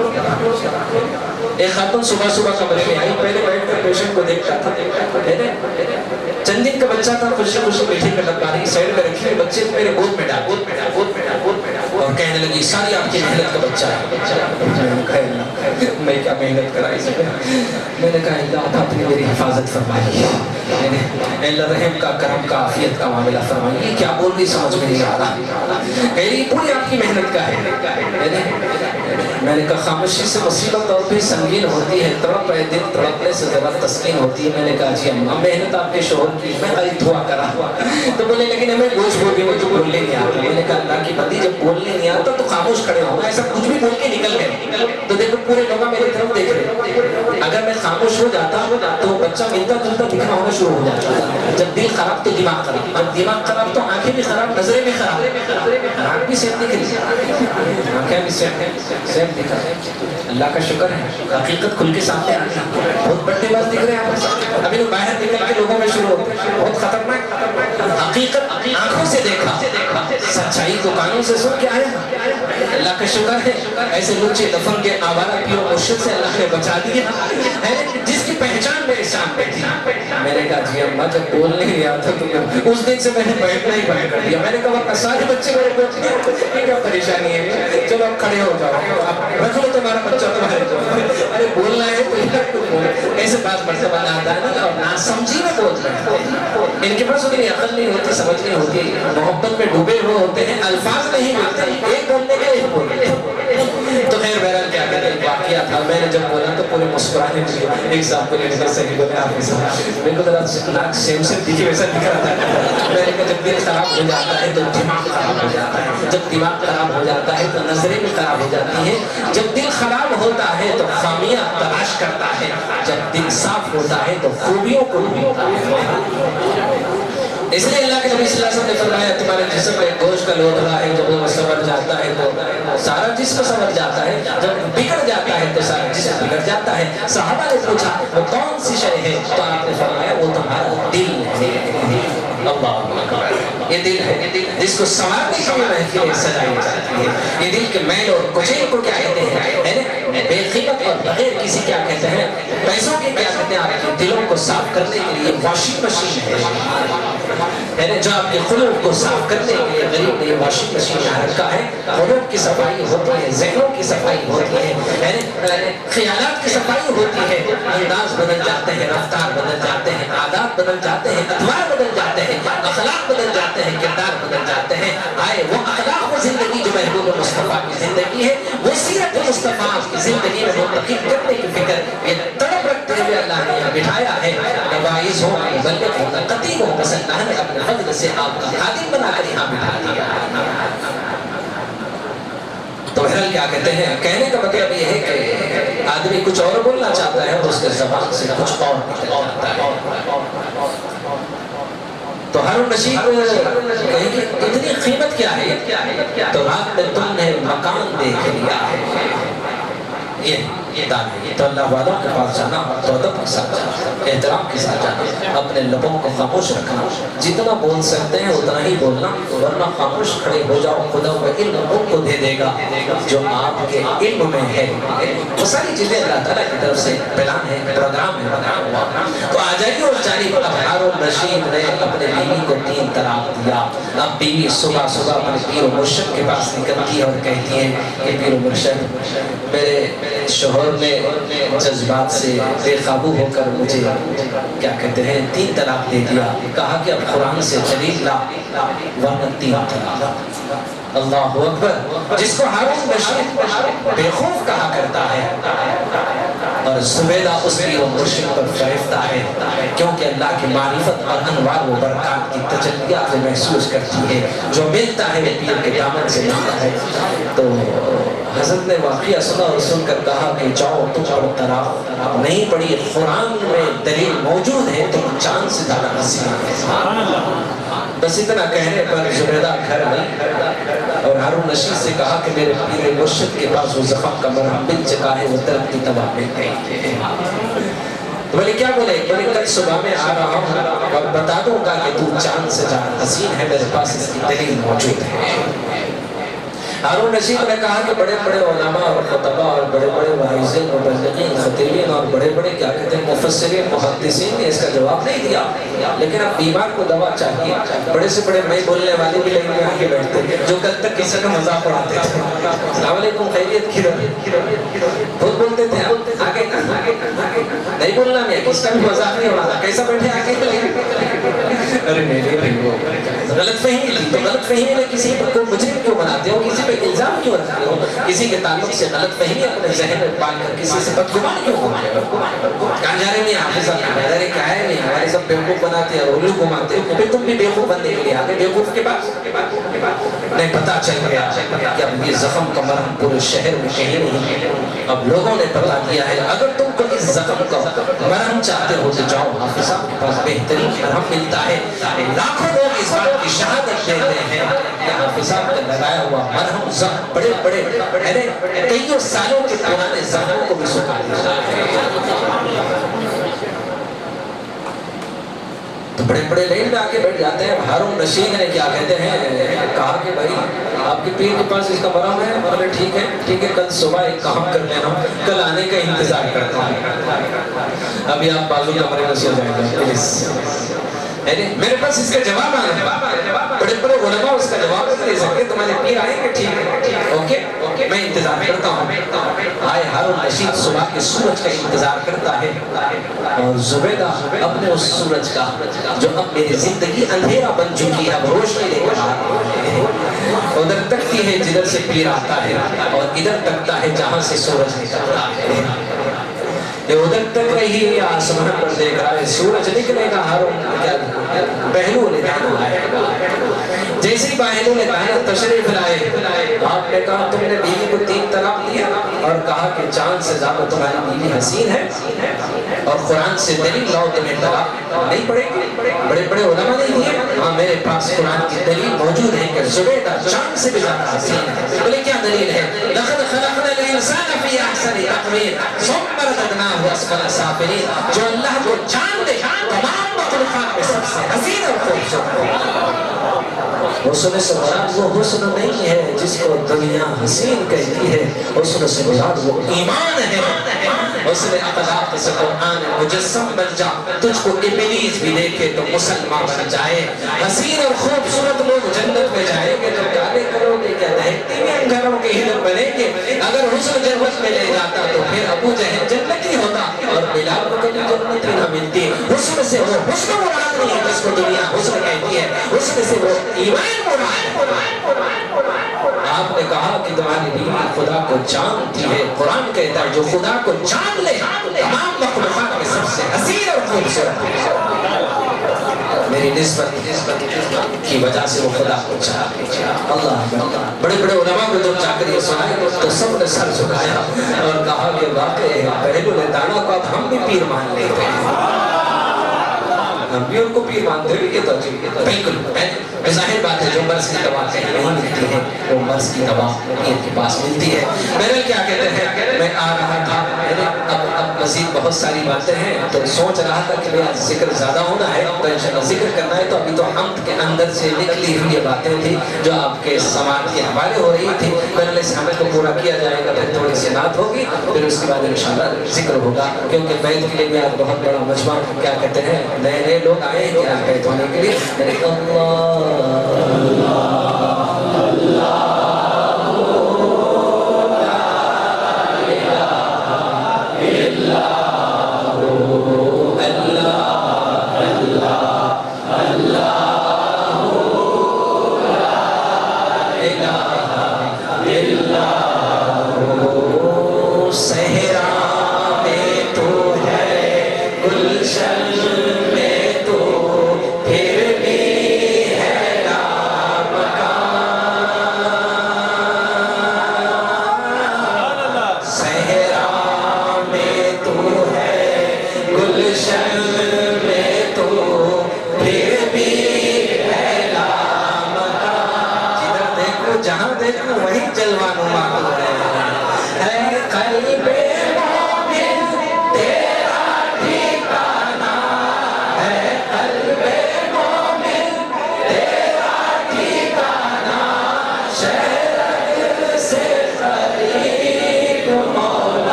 एक खातून सुबह सुबह कमरे में आई पहले बैठ कर पेशेंट को देखता था। चंद का बच्चा था, खुशी खुशी मीठी कर लगा रही साइड में रखी बच्चे को मेरे गोद में डाल, गोद में डाल, गोद में डाल, गोद में डाल। और कहने लगी, सारी आपकी मेहनत का बच्चा है। मैं क्या मेहनत कराई सके मैंने कहा, अल्लाह आपने मेरी हिफाजत फरमाई मैंने रहम का, करम का, आफियत का मामला फरमाई क्या बोल रही समझ में नहीं आ रहा? कह रही, पूरी आपकी मेहनत का है। मैंने कहा, खामोशी से मुसीबत और भी संगीन होती है, तड़प है दिल तड़पने से जरा तस्कीन होती है। मैंने कहा, जी अम्मा, मेहनत आपके शोहर की, मैं खरीद हुआ करा। हुआ तो बोले, लेकिन हमें गोश बोल के मुझे बोलने नहीं आता। मैंने कहा, अल्लाह की बंदी जब बोलने नहीं आता तो खामोश खड़े होना, ऐसा कुछ भी बोल के निकल गए। तो देखो, पूरे लोग मेरी तरफ़ देख रहे अगर मैं खामोश हो जाता तो बच्चा मिलता जुलता दिखना होना शुरू हो जाता। जब दिल खराब तो दिमाग खराब। जब दिमाग खराब तो आँखें भी खराब, नज़रें भी खराब। आँख भी दिख रही आँखें भी सेम सेम देखा अल्लाह का शुक्र है। हकीकत खुल के सामने आ गई बहुत बड़े बात दिख रहे हैं अभी लोग बाहर निकल के लोगों में शुरू होते बहुत खतरनाक। हकीकत आँखों से देखा। सच्चाई दुकानों से सुन के आया। अल्लाह का शुक्र है ऐसे लुच्चे दफन के आवारा पियो मुर्शिद से अल्लाह ने बचा दिया। है, जिसकी पहचान मेरे सामने थी। मैंने कहा, जी, अम्मा जब बोल नहीं रहा था तो उस दिन से मैंने बैठना ही बंद कर दिया। मैंने कहा सारे बच्चे मेरे को क्या परेशानी है? चलो, अब खड़े हो जाओ। अब रख लो तुम्हारा बच्चा तुम्हारे अरे, बोलना है तो ऐसे बात मरते बना आता है ना ना समझी में बोल इनके पास उतनी अकल नहीं होती, समझ नहीं होती। मोहब्बत में डूबे हुए होते हैं, अल्फाज नहीं मिलते। एक बोलने का तो खैर बहरहाल क्या हैं वाकिया था। मैंने जब बोला तो पूरे मुस्कुराने लगे एक साहब को लेकर सही बोले। आप मेरे को जरा नाक सेम से दिखे वैसा दिख रहा था। मैंने कहा, जब दिल खराब हो जाता है तो दिमाग खराब हो जाता है। जब दिमाग खराब हो जाता है तो नज़रें भी खराब हो जाती है। जब दिल खराब होता है तो खामियाँ तलाश करता है। जब दिल साफ़ होता है तो खूबियों को है। इसलिए अल्लाह के नबी सल्लल्लाहु अलैहि वसल्लम ने फरमाया, तुम्हारे जिस्म में गोश्त का लोट रहा है जब वो संवर जाता है तो सारा जिस्म संवर जाता है। जब बिगड़ जाता है तो सारा जिस्म बिगड़ जाता है। सहाबा ने पूछा, वो कौन सी शय है? तो आपने फरमाया, वो तुम्हारा दिल है। ये दिल है जिसको संवारने के लिए महफिलें सजाई जाती है। ये दिल के मैल और कुचेल को क्या कहते हैं? है ना और बगैर किसी क्या कहते हैं, पैसों के क्या कहते हैं, आपके दिलों को साफ़ करने के लिए वॉशिंग मशीन है। है जो आपके खुलूब को साफ़ करने के लिए गरीब ने वॉशिंग मशीन यहाँ रखा है खुलूब की सफ़ाई होती है, जहनों की सफ़ाई होती है। ख्यालात की सफ़ाई होती है, अंदाज बदल जाते हैं, रफ्तार बदल जाते हैं, आदात बदल जाते हैं अखबार बदल जाते हैं, अखलाक बदल जाते हैं, किरदार बदल जाते हैं। आए वो अखलाक ज़िंदगी जो महबूब मुस्तफ़ा की ज़िंदगी है, वो सीरत मुस्तफ़ा की ज़िंदगी में मुंतकिल करने की फ़िक्र, ये तड़प रखते हुए अल्लाह ने यहाँ बिठाया है। नवाइज हो मुबल्लिग हो कतीब हो बस ने अपने फजल से आपका खादिम बनाकर यहाँ बिठा दिया। तो बहरहाल क्या कहते हैं? कहने का मतलब ये है कि आदमी कुछ और बोलना चाहता है और उसके जबान से कुछ और निकलता है। तो हर नशीब कहेंगे इतनी कीमत क्या है? तो रात में तुमने मकान देख लिया है। ये तो अल्लाह वालों के पास जाना तो अदब के साथ जाना एहतराम के साथ जाना अपने लबों को खामोश रखना जितना बोल सकते हैं उतना ही बोलना वरना खामोश खड़े हो जाओ खुदा वो इल्म उनको दे देगा जो आपके इल्म में है वो सारी चीज़ें अल्लाह ताला की तरफ़ से प्लान है प्रोग्राम है तो आ जाइए और जानिए अब हारून रशीद ने अपने बीवी को तीन तलाक दिया अब बीवी सुबह सुबह अपने पीर मुर्शद के पास निकलती है और कहती है कि पीर मुर्शद मेरे शोहर ने जज्बात से बेकाबू होकर मुझे, क्या कहते हैं, तीन तलाक दे दिया। कहा कि अब कुरान से दलील ला वरना तीन तलाक। अल्लाह अकबर, जिसको हारून रशीद बेखौफ कहा करता है। और जुबैदा उसकी वो मुर्शिद पर फरिश्ता है, क्योंकि अल्लाह की मारिफत और अनवार वो बरकत की तजल्लियात महसूस करती है। जो मिलता है पीर के दामन से मिलता है। तो हज़रत ने वाक़ सुना और सुनकर कहा कि जाओ तुम पर तराफ नहीं पड़ी, कुरान में दलील मौजूद है, तुम चाँद से ज़्यादा हसी बस इतना कहने पर जुबैदा घर आई, और हारून रशीद से कहा कि मेरे पीर मुर्शिद के पास वो जख्म का मरहम बिल चुका है, वो तरफ़ की तबाह में गई तो बोले, क्या बोले? बोले, कल सुबह में आ रहा हूँ, और बता दूँगा कि तू चाँद से ज़्यादा हसीन है, मेरे पास इसकी दलील मौजूद है। हारून रशीद ने कहा कि बड़े बड़े ओलामा और खुतबा और बड़े बड़े वाइजिन मुबल्लिगीन खतीबीन और बड़े बड़े क्या कहते हैं, मुफस्सिरीन, मुहद्दिसीन ने इसका जवाब नहीं दिया। लेकिन अब बीमार को दवा चाहिए। बड़े से बड़े मैं बोलने वाले भी लेकिन आके बैठते जो कल तक किसी का मज़ाक उड़ाते थे। सलामकुम खैरियत, की खुद बोलते थे आगे नहीं बोलना मैं, किसका भी मज़ाक नहीं उड़ाता कैसा बैठे आगे अरे मेरे भाई गलत फहमी तो गलत फहमी में किसी को मुझे क्यों बनाते हो? किसी पे इल्ज़ाम क्यों रखते हो? किसी के ताल्लुक से गलत फहमी अपने जहन में पाल कर किसी से बदगुमान क्यों घुमाते हो? कहाँ जा रहे नहीं हाफिज अरे क्या है? नहीं, हमारे सब बेवकूफ़ बनाते हैं उल्लू घुमाते हो। फिर तुम भी बेवकूफ़ बनने के लिए आगे, बेवकूफ़ के पास नहीं, पता चल गया कि अब ये जख्म का मरहम पूरे शहर में कहीं नहीं है। अब लोगों ने पता किया है, अगर तुम को इस जख्म का मरहम चाहते हो तो जाओ हाफिज साहब के पास बेहतरीन मरहम मिलता है। लाखों लोग इस बात शहादत देते हैं। कि हाफिज साहब का लगाया हुआ मरहम जख्म बड़े बड़े अरे कईयों सालों के पुराने जख्मों को भी देता तो बड़े बड़े लेन में आके बैठ जाते हैं। हारून रशीद ने क्या कहते हैं? कहा कि भाई, आपके पीर के पास इसका बड़ा है? बोले ठीक है ठीक है। कल सुबह एक काम कर लेना। कल आने का इंतज़ार करता हूँ। अभी आप बाजू कमरे में सो जाएँगे प्लीज़ मेरे पास इसका जवाब आया बड़े बड़े उलमा उसका जवाब नहीं दे सकते तुम्हारे पीर आएँगे ठीक है? ओके? ओके। मैं इंतज़ार करता हूँ। आए हर रशीद सुबह के सूरज का इंतज़ार करता है। और जुबेदा अपने उस सूरज का जो अब मेरी ज़िंदगी अंधेरा बन चुकी है अब रोशनी लेकर आ उधर तकती है जिधर से पीर आता है और इधर तकता है जहाँ से सूरज निकलता है। ये उधर तक रही है आसमान पर देख रहा है, सूरज निकलेगा हर पहलू ने दाना आएगा जैसे ही बहनों ने दाना, तशरीफ़ लाए आपने कहा, तुमने बीवी को तीन तलाक दिया और कहा कि चाँद से ज़्यादा तुम्हारी बीवी हसीन है और कुरान से दलील लाओ, तुम्हें तलाक नहीं पड़ेगी। बड़े बड़े उलमा नहीं दिए हाँ मेरे पास कुरान की दलील मौजूद है कि जुबैदा चाँद से भी ज़्यादा हसीन है। बोले, क्या दलील है? लक़द खलक़नल इंसान फ़ी अहसनि रददनाहु असफल साफरी, जो अल्लाह को तमाम मखलूक़ात में सबसे हसीन और खूबसूरत वो नहीं है जिसको दुनिया हसीन कहती है। हुस्न से मुराद वो ईमान है। हुस्न अखलाक से कुरान मुजस्सम बन जा। तुझको इब्लीस भी देखे तो मुसलमान बन जाए। हसीन और खूबसूरत लोग जन्नत में जाएँगे तो गाने करोगे क्या? दहकती में घरों के हिलक बनेंगे। अगर हुस्न जन्नत में ले जाता तो फिर अबू जहल जन्नती होता और बिलाल को कभी जन्नत ही ना मिलती। हुस्न से वो हुस्न मुराद नहीं है जिसको दुनिया हुस्न कहती है। हुस्न से वो ईमान आपने कहा कि तुम्हारी बीवी खुदा को जानती है। कुरान कहता है, जो खुदा को जान ले, तमाम में सबसे हसीन और खूबसूरत मेरी निस्बत की वजह से वो खुदा को अल्लाह बड़े बड़े उलमा को जब जाकर ये सुनाए तो सबने सर झुकाया और कहा कि वाकई, पहलू दाना को अब हम भी पीर मान लेते हैं। भी उनको पीर मानते हैं, ये तो बिल्कुल। ज़ाहिर बात है, जो मर्ज की दवा कहीं मिलती है, वो मर्ज की दवा इनके पास मिलती है। मेरे क्या कहते हैं? मैं आ रहा था अब मजीद बहुत सारी बातें हैं तो सोच रहा था कि आज ज़िक्र ज़्यादा होना है तो इंशाल्लाह ज़िक्र करना है तो अभी तो हम के अंदर से निकली हुई ये बातें थी, जो आपके समाज के हवाले हो रही थी। पहले इस हमल को पूरा किया जाएगा, फिर थोड़ी सी नात होगी, फिर उसके बाद इंशाल्लाह ज़िक्र होगा, क्योंकि बैत के लिए भी आज बहुत बड़ा मजमा, क्या कहते हैं नए नए लोग आए हैं बैत होने के लिए?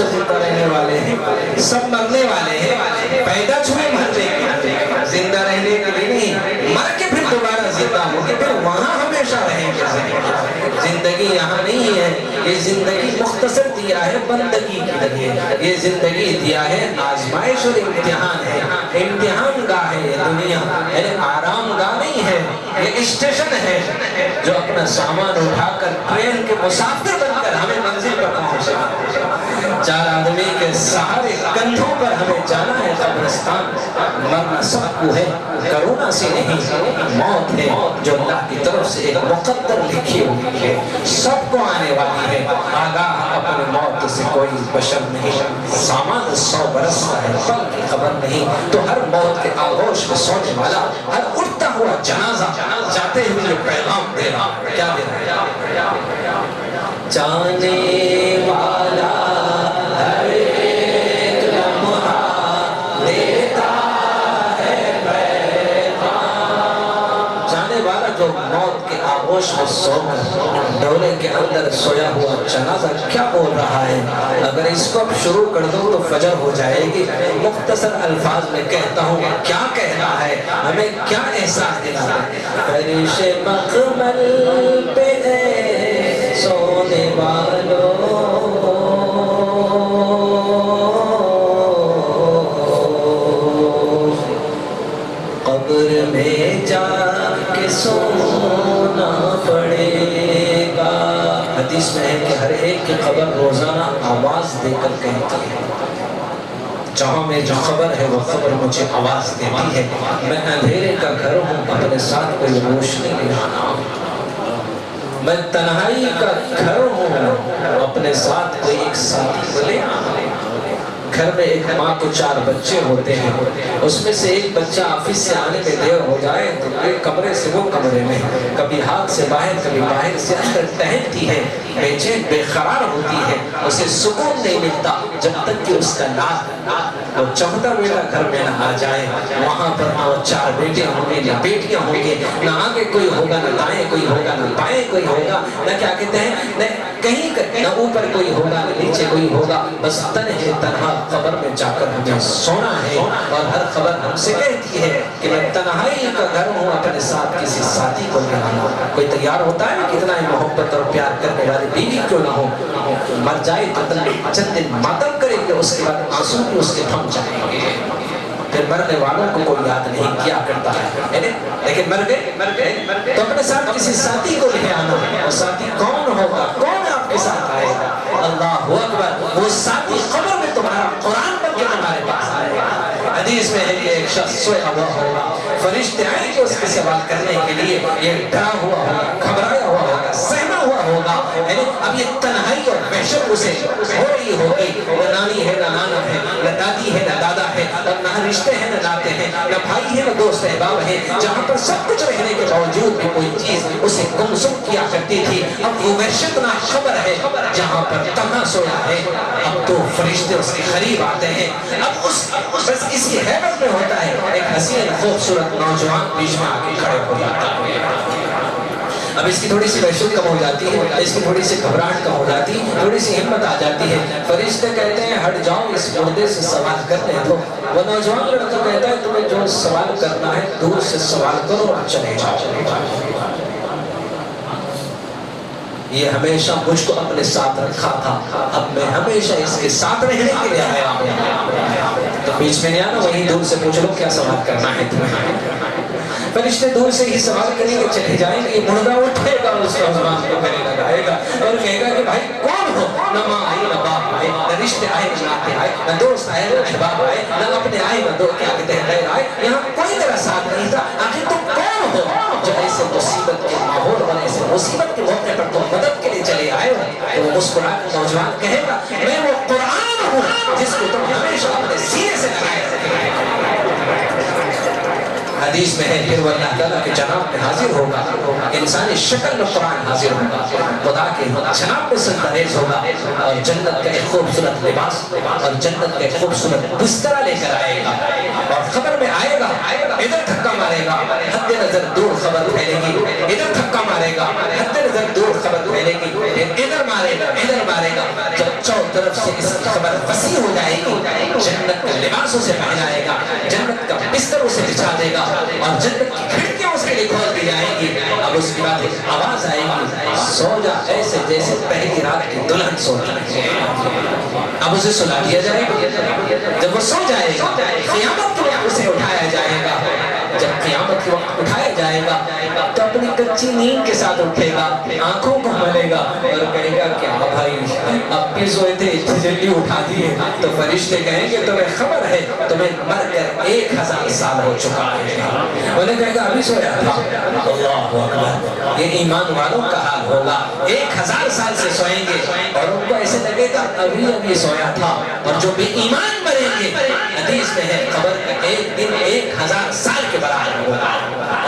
हमेशा ज़िंदा रहने वाले हैं। सब मरने वाले हैं। पैदा छुए मरने के ज़िंदा रहने के लिए नहीं, मर के फिर दोबारा ज़िंदा होंगे फिर वहाँ हमेशा रहेंगे। ज़िंदगी यहाँ नहीं है। ये ज़िंदगी मुख्तसर दिया है, बंदगी के लिए। ये ज़िंदगी दिया है, आजमाइश और इम्तिहान है। इम्तिहान गाह है ये दुनिया। यानी आराम गाह नहीं है, ये स्टेशन है। जो अपना सामान उठाकर ट्रेन के मुसाफिर बनकर हमें मंजिल पर पहुँचे चार आदमी के सहारे कंधों पर हमें जाना है कब्रिस्तान। मरना सबको है करोना से नहीं, मौत है, जो अल्लाह की तरफ़ से एक मुकद्दर लिखी हुई है। सबको आने वाली है। आगाह अपने मौत से कोई बशर नहीं। सामान सौ बरस का है, पल की खबर नहीं। तो हर मौत के आगोश में सोने वाला, हर उठता हुआ जनाजा, जाते हुए जो पैगाम दे रहा क्या दे रहा जाने वाला के में सोकर डोले के अंदर सोया हुआ जनाजा क्या बोल रहा है? अगर इसको अब शुरू कर दो तो फजर हो जाएगी। मुख्तसर अल्फाज में कहता हूँ, क्या कहना है? हमें क्या एहसास दिला है? सोने वालों। कब्र में जाके सोना हदीस में है कि हर एक की खबर रोज़ाना आवाज़ देकर कहती है। जहाँ में जो खबर है, वो खबर मुझे आवाज़ देती है। मैं अंधेरे का घर हूँ, अपने साथ कोई रोशनी ले आना। मैं तन्हाई का घर हूँ, अपने साथ कोई एक साथी ले आना। घर में एक माँ को चार बच्चे होते हैं, उसमें से एक बच्चा ऑफ़िस से आने में देर हो जाए तो एक कमरे से वो कमरे में, कभी हाथ से बाहर कभी बाहर से अंदर टहलती है, बेचैन, बेकरार होती है, उसे सुकून नहीं मिलता। जब तक कि उसका लाल वो चौथा बेटा घर में ना आ जाए, वहाँ पर ना चार बेटे होंगे, ना बेटियाँ होंगे, ना आगे कोई होगा, ना दाएँ कोई होगा, ना बाएँ कोई होगा, ना क्या कहते हैं, न कहीं न ऊपर कोई होगा, न नीचे कोई होगा, बस तन है तनहा खबर में जाकर हमें सोना है। और हर खबर हमसे कहती है कि मैं तन्हाई का घर हूँ, अपने साथ किसी साथी को आना कोई तैयार होता है कितना ही मोहब्बत और प्यार करने वाली बीवी क्यों ना हो? मर जाए तो चंद दिन मातम करेंगे, उसके बाद आँसू भी उसके थम जाएँगे। फिर मरने वालों को कोई याद नहीं किया करता है लेकिन मर गए मर गए तो अपने साथ किसी साथी को ले आना। और साथी कौन होगा? कौन आपके साथ आएगा? अल्लाह अकबर। वो साथी खबर में तुम्हारा कुरान बन के तुम्हारे पास हदीस में है कि एक शख्स सोया हुआ होगा फरिश्ते आएँगे उसके सवाल करने के लिए ये डरा हुआ होगा घबराया हुआ होगा सहमा हुआ होगा। यानी अब ये तन्हाई और वहशत उसे हो रही होगी। न नानी है, न नाना है, न दादी है, न दादा है, और न रिश्ते हैं, न नाते हैं, न भाई है, न दोस्त अहबाब है, जहाँ पर सब कुछ रहने के बावजूद भी कोई चीज़ उसे गुमसुम किया करती थी। अब वो वहशत ना खबर है, जहाँ पर तना सोया है। अब तो फरिश्ते उसके करीब आते हैं। अब उस, बस इसकी हैबत में होता है। एक हसीन, खूबसूरत नौजवान बीच में आके खड़े हो जाता है। अब इसकी थोड़ी सी वहशत कम हो जाती है, इसकी थोड़ी सी घबराहट कम हो जाती है, थोड़ी सी हिम्मत आ जाती है। फरिश्ते कहते हैं, हट जाओ, इस मुर्दे से सवाल करने दो वो नौजवान लड़का कहता है, तुम्हें जो सवाल करना है, दूर से सवाल करो और चले जाओ चले जाओ। ये हमेशा मुझको अपने साथ रखा था। अब मैं हमेशा इसके साथ रहने के लिए आया हूँ। तो बीच में नहीं आना, वहीं दूर से पूछ लो क्या सवाल करना है फरिश्ते दूर से ही सवाल करेंगे, चले जाएँगे मुर्दा उठेगा उस नौजवान को गले लगाएगा और कहेगा कि भाई कौन हो? न माँ आई न बाप आए न रिश्ते आए न नाते आए। दोस्त आए अहबाब आए ना अपने आए ना दो क्या कहते हैं गैर आए यहाँ कोई मेरा साथ नहीं था आखिर तुम कौन हो जो ऐसे मुसीबत के माहौल और ऐसे मुसीबत के मौके पर तुम मदद के लिए चले आए हो तो वो मुस्कुरा नौजवान कहेगा मैं वो कुरान हूँ जिसको तुम हमेशा अपने सीने से लगाए हदीस में है, फिर वल्ला ताला के जनाब में हाजिर होगा। इंसानी शक्ल में कुरान हाजिर होगा। खुदा के जनाब में संतरेज होगा। और जन्नत का एक खूबसूरत लिबास और जन्नत का एक खूबसूरत बिस्तरा लेकर आएगा। और खबर में आएगा, इधर मारेगा। हद नज़र दूर खबर फैलेगी। इधर धक्का मारेगा। हद नज़र दूर खबर फैलेगी। इधर मारेगा इधर मारेगा। जब चौ तरफ़ से इसकी खबर वसी हो जाएगी, जन्नत का लिबास उसे पहनाएगा जन्नत का बिस्तर उसे बिछा देगा। और जन्नत की खिड़कियाँ उसके लिए खोल दी जाएँगी। अब उसके बाद एक आवाज़ आएगी। सो जा ऐसे जैसे पहली रात की दुल्हन सो अब उसे सुला दिया जाएगा। जब वो सो जाएगा, क़यामत के उसे उठाया जाएगा। जब क़यामत के वक्त उठाया जाएगा तो अपनी अच्छी नींद के साथ उठेगा, आँखों को मलेगा और कहेगा क्या भाई, अब भी सोए थे, इतनी जल्दी उठा दिए तो फरिश्ते कहेंगे, तुम्हें खबर है, तुम्हें मर कर एक हज़ार साल हो चुका है। उन्हें कहेगा, अभी सोया था। अल्लाह ये ईमान वालों का हाल होगा। एक हज़ार साल से सोएँगे और उनको ऐसे लगेगा, अभी अभी सोया था। और जो भी ईमान मरेंगे हदीस में है, खबर का एक दिन एक हज़ार साल के बराबर होगा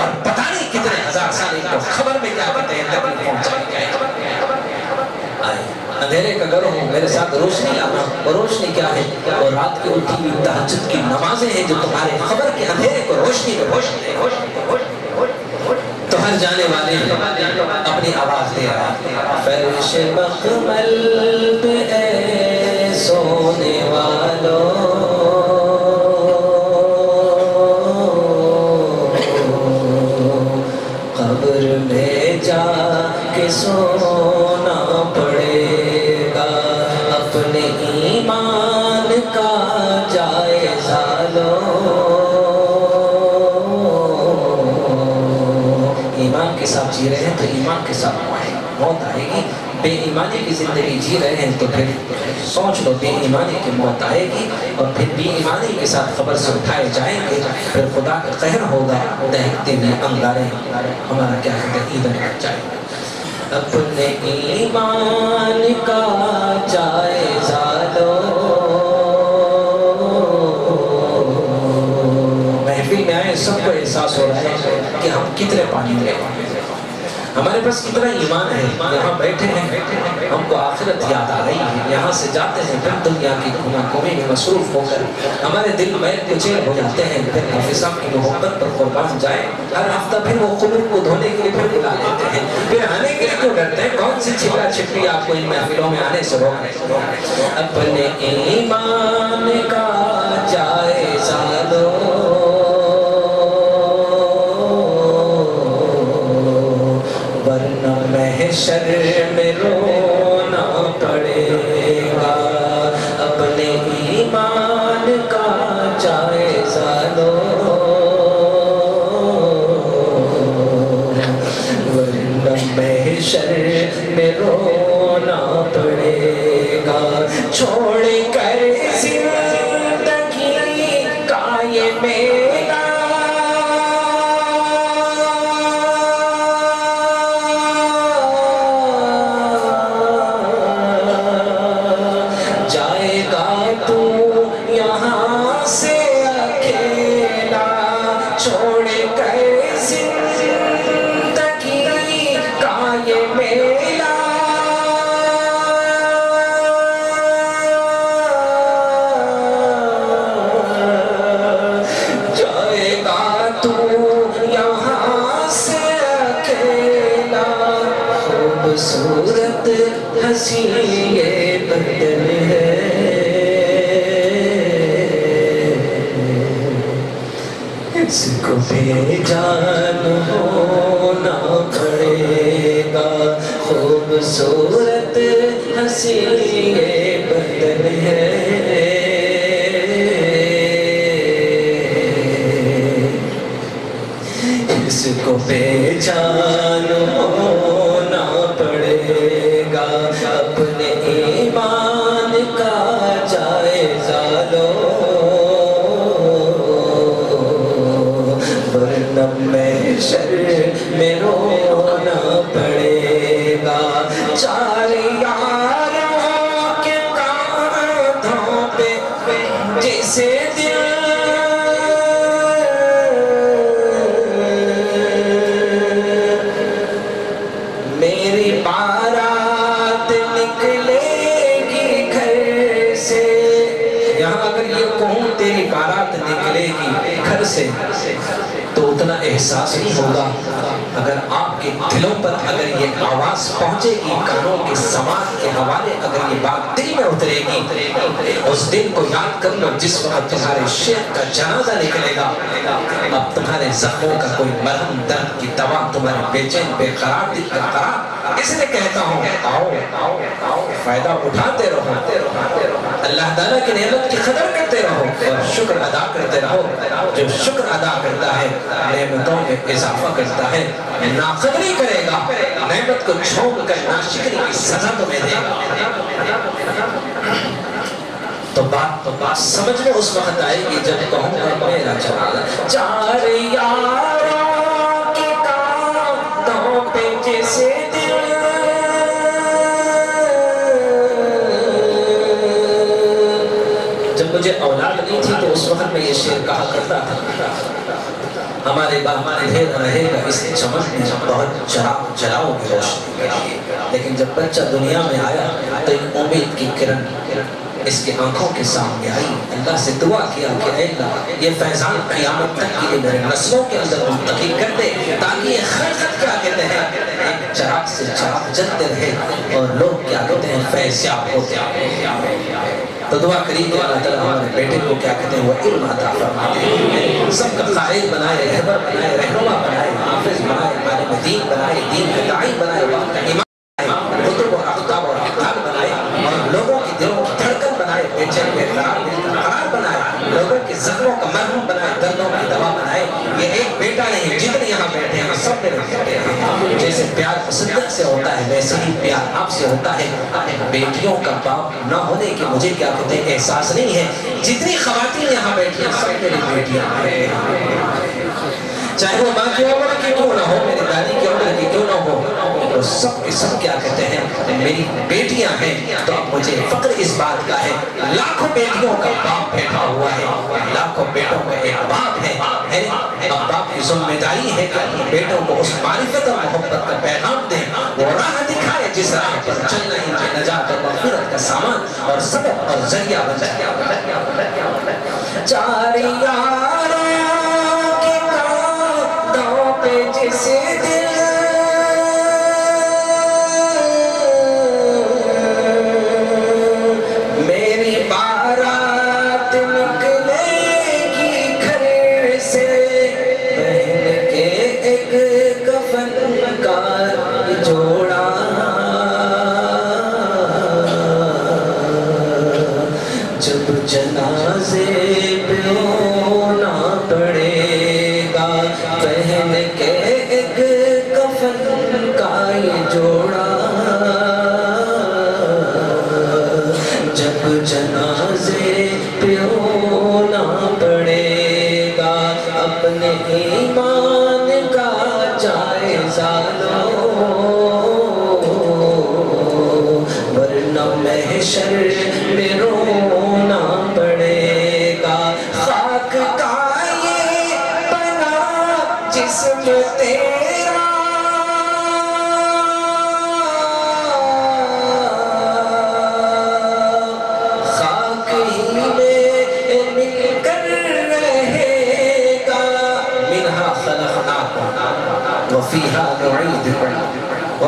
और पता नहीं कितने हज़ार साल इनको खबर में क्या कहते हैं तकलीफ़ पहुंचाई जाए अंधेरे का घर हो, मेरे साथ रोशनी लाना और रोशनी क्या है? वो रात की उठी हुई तहज्जुद की नमाजें हैं जो तुम्हारे खबर के अंधेरे को रोशनी में रोशनी तो हर जाने वाले अपनी आवाज़ दे रहा फर्श सोना पड़ेगा। अपने ईमान का जायजा लो ईमान के साथ जी रहे हैं तो ईमान के साथ मौत आएगी। बेईमानी की ज़िंदगी जी रहे हैं तो फिर सोच लो, बेईमानी की मौत आएगी और फिर बेईमानी के साथ खबर से उठाए जाएँगे। फिर खुदा का कहर होगा, दहकते हुए अंगारे। हमारा क्या हैं? लग जाएगा अपने ईमान का जायजा लो महफिल में आए सबको एहसास हो रहा है कि हम कितने पानी में हमारे पास कितना ईमान है? यहाँ बैठे हैं। हमको आखिरत याद आ रही है। यहाँ से जाते हैं, फिर दुनिया की घुमा में मसरूफ होकर हमारे दिल में कुचेल हो जाते हैं। फिर हाफिज साहब की मोहब्बत पर कुर्बान जाए। हर हफ़्ता फिर वो कुलूब को धोने के लिए फिर बुला लेते हैं। फिर आने के लिए क्यों डरते हैं? कौन सी छिपा छिपी आपको इन महफिलों में आने से रोक अपने ईमान का जायजा लो। महशर में रोना पड़ेगा। अपने ईमान का जायजा लो वरना महशर में रोना पड़ेगा। छोड़ कर आवाज़ पहुंचेगी कानों के समाज के हवाले अगर ये बात दिल में उतरेगी, उस दिन को याद कर लो जिस वक्त तुम्हारे शेख का जनाजा निकलेगा। अब तुम्हारे जख्मों का कोई मरहम दर्द की दवा तुम्हारे बेचैन, बेकरार दिल का करार इसलिए कहता हूँ, आओ आओ फ़ायदा उठाते रहो। अल्लाह ताला की नेमत की कदर करते रहो और शुक्र अदा करते रहो। जो शुक्र अदा करता है, नेमतों में इजाफा करता है नाकदरी करेगा। नेमत को छोड़ कर नाशिकरी की सजा तुम्हें देगा तो बात तो बात समझ में उस वक्त आएगी जब कहूँगा, मेरा जवाब चार मुझे औलाद नहीं थी तो उस वक्त मैं ये शेर कहा करता था। हमारे रहेगा इस चमन में बहुत जला जलाओगे रोशनी के लेकिन जब बच्चा दुनिया में आया तो एक उम्मीद की किरण इसके आँखों के सामने आई। अल्लाह से दुआ किया कि अल्लाह, ये फैजान क़यामत तक के लिए मेरे नस्लों के अंदर मुंतकी कर दे, ताकि ये खलकत क्या कहते हैं? चराग से चराग जलते रहे और लोग क्या कहते हैं? फैज़याब होते तो दुआ करी कि अल्लाह ताला हमारे बेटे को क्या कहते हैं वो इल्म अता फरमा दे सबका कायद बनाए, रहबर बनाए, रहनुमा बनाए, हाफिज बनाए मालिम दीन बनाए, दीन का दाई बनाए वक्त का इमाम बनाए, कुतुब और अख्ताब और अख्ताब बनाए और लोगों की दिलों की धड़कन बनाए, बेचैन, बेकरार दिल का करार बनाए, लोगों के जख्मों का मरहम बनाए, दर्दों की दवा बनाए। ये एक बेटा नहीं, जितने यहाँ बैठे हैं, सब मेरे बेटे जैसे प्यार सिद्दत से होता है, वैसे ही प्यार आपसे होता है। बेटियों का बाप न होने के मुझे क्या कहते हैं, एहसास नहीं है। जितनी खातन यहाँ बैठी हैं, सब मेरी बेटियाँ चाहे वो माँ की उम्र की क्यों ना हो, मेरी दादी की उम्र की क्यों तो सब सब क्या कहते हैं मेरी बेटियाँ हैं तो अब मुझे फक्र इस बात का है लाखों बेटियों का बाप बैठा हुआ है लाखों बेटों का एक बाप है, अब बाप की ज़िम्मेदारी है बेटों को उस मारिफत और मोहब्बत का पैगाम दे वो राह दिखाए जिस राह पर चलना ही नजात और मगफिरत का सामान और सबक और ज़रिया बन जाए चार यारों के जिसे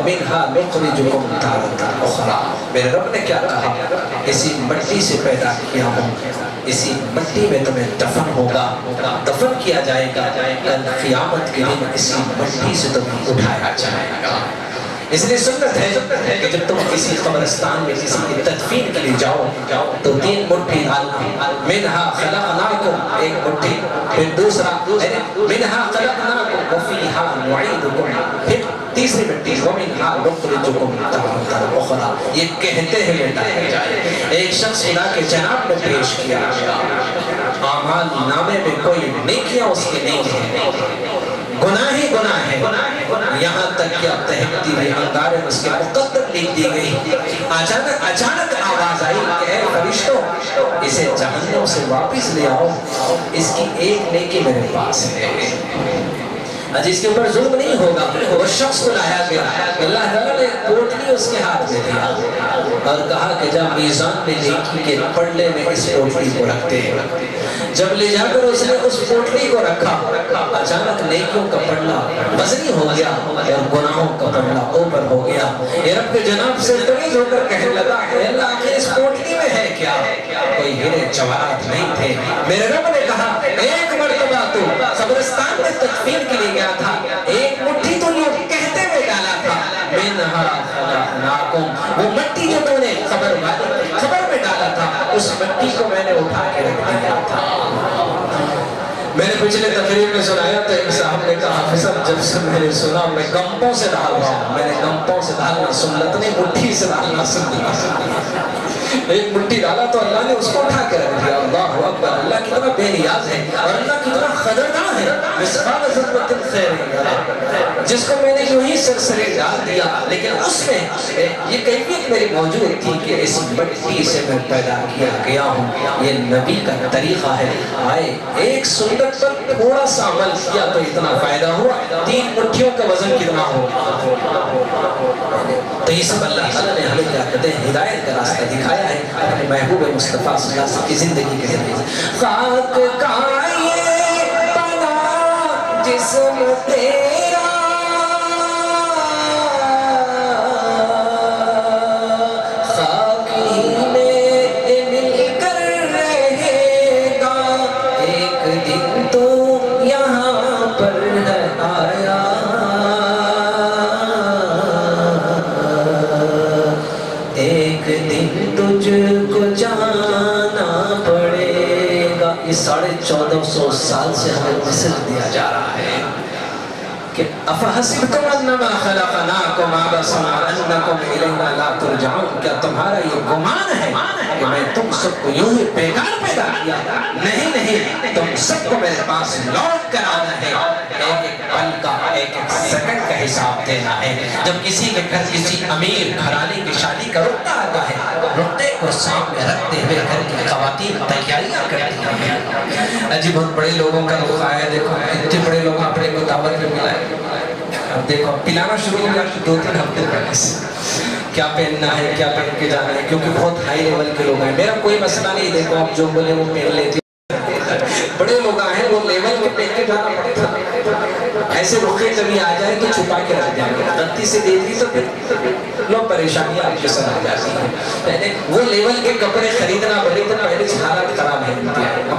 वमिनहा नुखरिजुकुम तारतन उखरा मेरे रब ने क्या कहा? इसी मिट्टी से पैदा किया हूँ। इसी मिट्टी में तुम्हें दफन होगा। दफन किया जाएगा। कल क़ियामत के दिन इसी मिट्टी से तुम्हें उठाया जाएगा। इसलिए सुन्नत है कि जब तुम किसी कब्रिस्तान में किसी की तदफीन के लिए जाओ जाओ तो तीन मुट्ठी डालना मिनहा खलकनाकुम, एक मुट्ठी। फिर दूसरा मिनहा खलकनाकुम व फीहा नुईदुकुम। फिर तीसरी मिट्टी व मिनहा नुखरिजुकुम तारतन उखरा ये कहते हैं जाए एक शख्स खुदा के जनाब में पेश किया आमाल नामे में कोई नेकियाँ उसकी नहीं है। गुनाह ही गुनाह है। यहाँ तक कि अब तहकती हुई अंगारे में उसके मुकद्दर लिख दी गई। अचानक अचानक आवाज़ आई कि फरिश्तों, इसे जहन्नम से वापस ले आओ। इसकी एक नेकी मेरे पास है। जिसके ऊपर जुल्म नहीं होगा। वो शख्स को लाया गया। अल्लाह ताला ने पोटली उसके हाथ में दिया। और कहा कि जब मीजान में नेकी के पड़ने में इस पोटली को रखते हैं, जब ले जाकर उसने उस पोटली को रखा, अचानक नेकियों का पड़ना वजनी हो गया और गुनाहों का पड़ना ऊपर हो गया। ये रब के जनाब से तमीज होकर कहने लगा अल्लाह आखिर इस पोटली में है क्या? कोई हीरे जवाहरात नहीं थे। मेरे रब ने कहा, एक मर्तबा तू, कब्रिस्तान में तकफीर के लिए गया था एक मुट्ठी तो यूँ कहते हुए डाला था वो मिट्टी उस को मैंने उठा के रख दिया था। मैंने पिछले तकरीर में सुनाया तो एक साहब ने कहा जब से मैंने सुना, मैं गंपों से डाल रहा हूँ। मैंने गंपों से डालना सुन्नत नहीं, मुट्ठी से डालना सुन्नत एक मुट्ठी डाला तो अल्लाह ने उसको उठा के रख दिया। अल्लाह अकबर, अल्लाह कितना बेनियाज है और अल्लाह कितना खतरनाक है। जिसको मैंने यूँ ही सरसरी डाल दिया, लेकिन उसमें ये कैफियत मेरी मौजूद थी कि इस मिट्टी से मैं पैदा किया गया हूँ। ये नबी का तरीका है। आए, एक सुन्नत पर थोड़ा सा अमल किया तो इतना फ़ायदा हुआ। तीन मुट्ठियों का वज़न कितना हो? तो इस अल्लाह ने हमें क्या कहते हैं? हिदायत का रास्ता दिखाया। अपने महबूब मुस्तफ़ा की ज़िंदगी के ज़रिए खाक का ये जिस्म तेरा कि क्या तुम्हारा ये गुमान है कि मैं तुम सबको यूँ ही बेकार पैदा किया? नहीं नहीं, तुम सबको मेरे पास लौट कर आना है। एक एक पल का, एक एक सेकंड का हिसाब देना है। जब किसी के घर किसी अमीर घराने की शादी का रुकता आता है, रुकते को सामने रखते हुए घर की खातन तैयारियाँ करती हैं। अजी, बहुत बड़े लोगों का रुख आया, देखो, इतने बड़े लोग अपने को दावत में मिलाए अब देखो, पिलाना शुरू हो गया दो तीन हफ़्ते पहले से क्या पहनना है, क्या पहन के जाना है, क्योंकि बहुत हाई लेवल के लोग हैं। मेरा कोई मसला नहीं, देखो, आप जो बोले वो पहन लेते बड़े लोग आए वो लेवल के पहन के जाना पड़ता ऐसे रुके कभी आ जाए तो छुपा के रख जाएँगे गलती से दे दी तो फिर लो परेशानियाँ आपके साथ आ जाती हैं। पहले वो लेवल के कपड़े खरीदना बड़े तो पहले हालात खराब है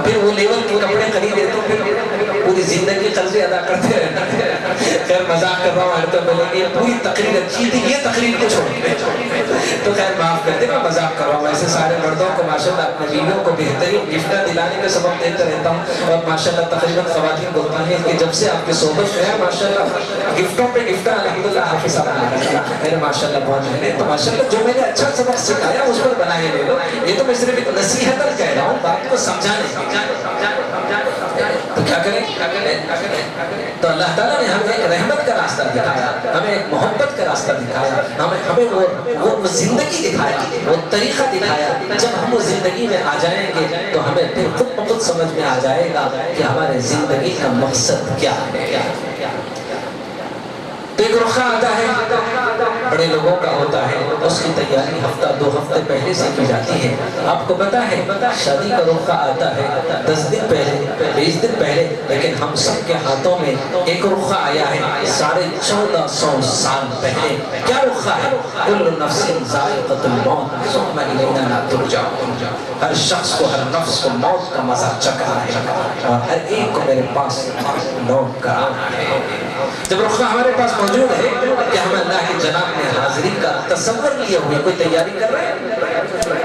फिर वो लेवल के कपड़े खरीदे तो फिर पूरी ज़िंदगी कर्जे अदा करते रहना खैर, मज़ाक कर रहा हूँ, हर तो बोलेंगे पूरी तकरीर अच्छी थी, ये तकरीर को छोड़ तो खैर, माफ़ करते मैं मज़ाक कर रहा हूँ। ऐसे सारे मर्दों को, माशाल्लाह, अपने बीवियों को बेहतरीन गिफ्टा दिलाने का सबक देता रहता हूँ। और माशाल्लाह, तकरीबन खवातीन बोलता है कि जब से आपके सोबत में है माशाल्लाह गिफ्टों पे गिफ्टा अलहमदुल्ला हाफिज साहब मेरे माशाल्लाह बहुत मेहनत तो माशाल्लाह जो मैंने अच्छा सबक सिखाया उस पर बना के ले लो ये तो मैं सिर्फ़ एक नसीहत कह रहा हूँ बात को समझाने तो क्या करें तो अल्लाह ताला ने हमें एक रहमत का रास्ता दिखाया हमें एक मोहब्बत का रास्ता दिखाया हमें हमें वो वो ज़िंदगी दिखाया वो तरीका दिखाया जब हम वो ज़िंदगी में आ जाएँगे तो हमें खुद खुद समझ में आ जाएगा कि हमारे ज़िंदगी का मकसद क्या है तो एक रुखा आता है। बड़े लोगों का होता है, उसकी तैयारी हफ़्ता दो हफ़्ते पहले से की जाती है। आपको पता है, शादी का रुखा आता है, दस दिन पहले, बीस दिन पहले, लेकिन हम सब के हाथों में एक रुखा आया है, साढ़े चौदह सौ साल पहले। क्या रुखा है? हर शख्स को, हर नफ्स को मौत का मज़ा चखना है। और हर एक को मेरे पास लौट कराना है। जब रुखा हमारे पास मौजूद है, कि हम अल्लाह के जनाब में हाजिरी का तस्वर लिए हुए कोई तैयारी कर रहे हैं?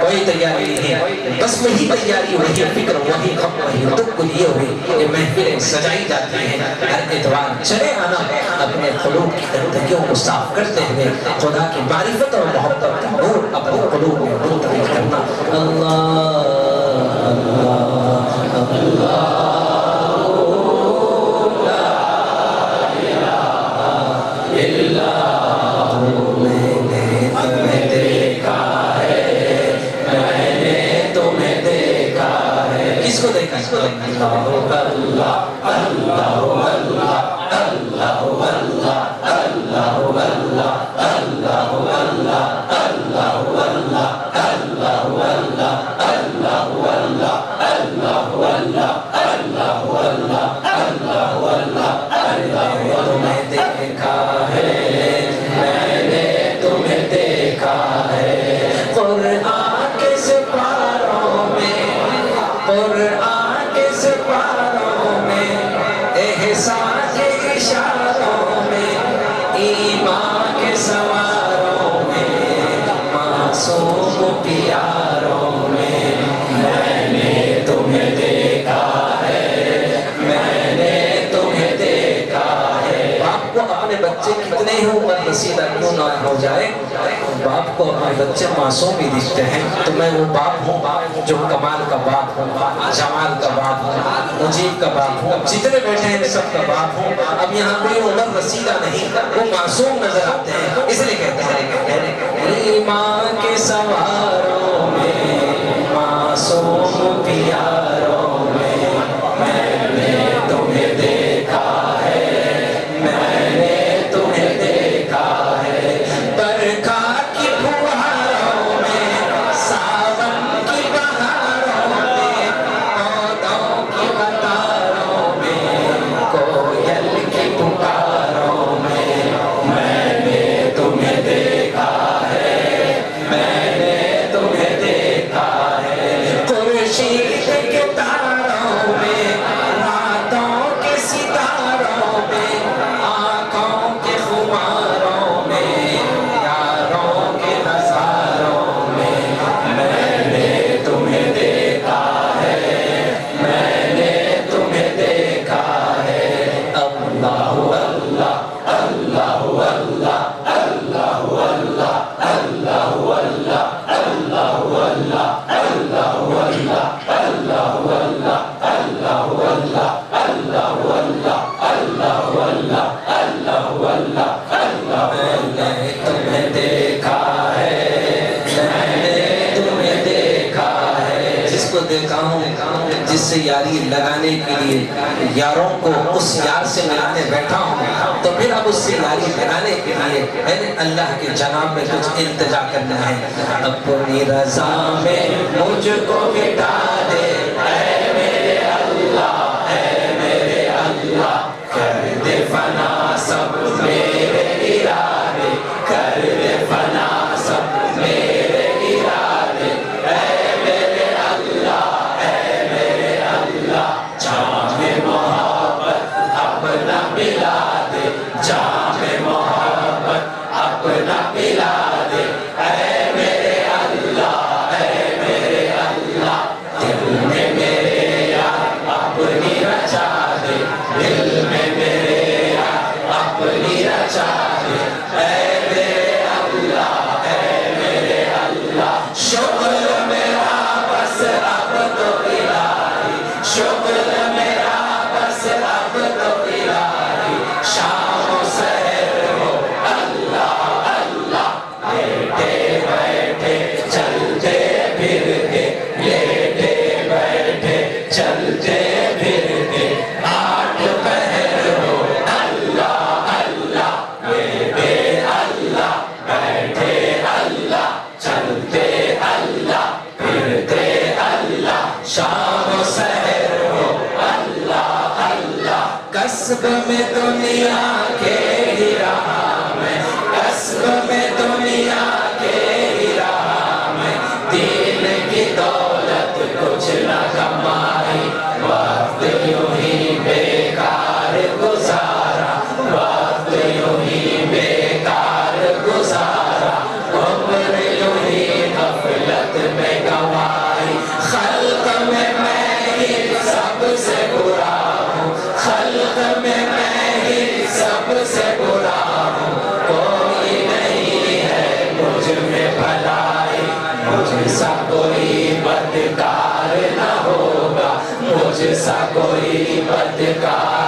कोई तैयारी नहीं है। बस वही तैयारी, वही फ़िक्र, वही गम, वही दुख को लिए हुए ये महफिलें सजाई जाती हैं। हर एतवार चले आना, अपने खलूब की गंदगियों को साफ़ करते हुए, खुदा की मारिफत और मोहब्बत का नूर अपने खलूब में मुंतकिल करना। अल्लाह बच्चे मासूम ही दिखते हैं। तो मैं वो बाप हूँ जो कमाल का बाप हूँ, जमाल का बाप हूँ, मुजीब का बाप हूँ। जितने बैठे हैं, सब का बाप हूँ। अब यहाँ कोई उम्र रसीदा नहीं, वो मासूम नज़र आते हैं। इसलिए कहते हैं माँ के सवारों में मासूम पिया यारों को उस यार से मिलाने बैठा हूँ तो फिर अब उससे यारी मिलाने के लिए मैंने अल्लाह के जनाब में कुछ इंतज़ार करना है। अपनी रजा में मुझको मिटा दे। जिसा कोई बदकार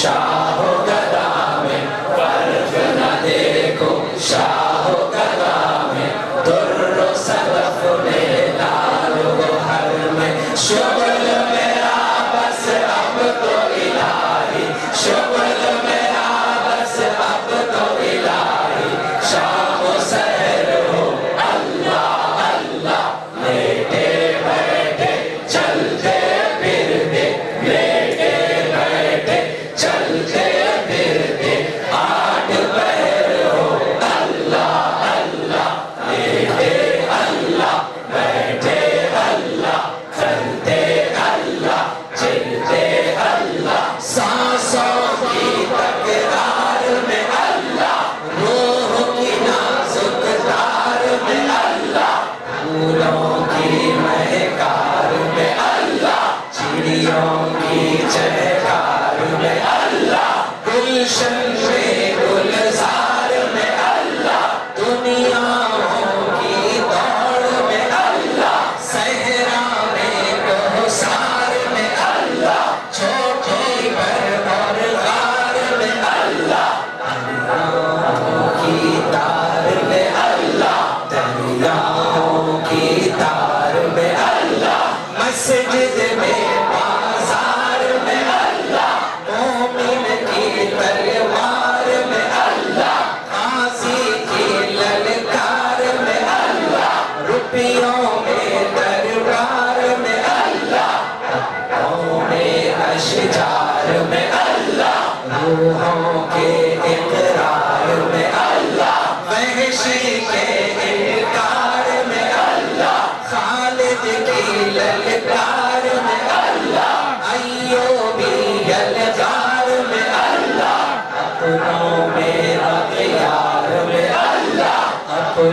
Shah.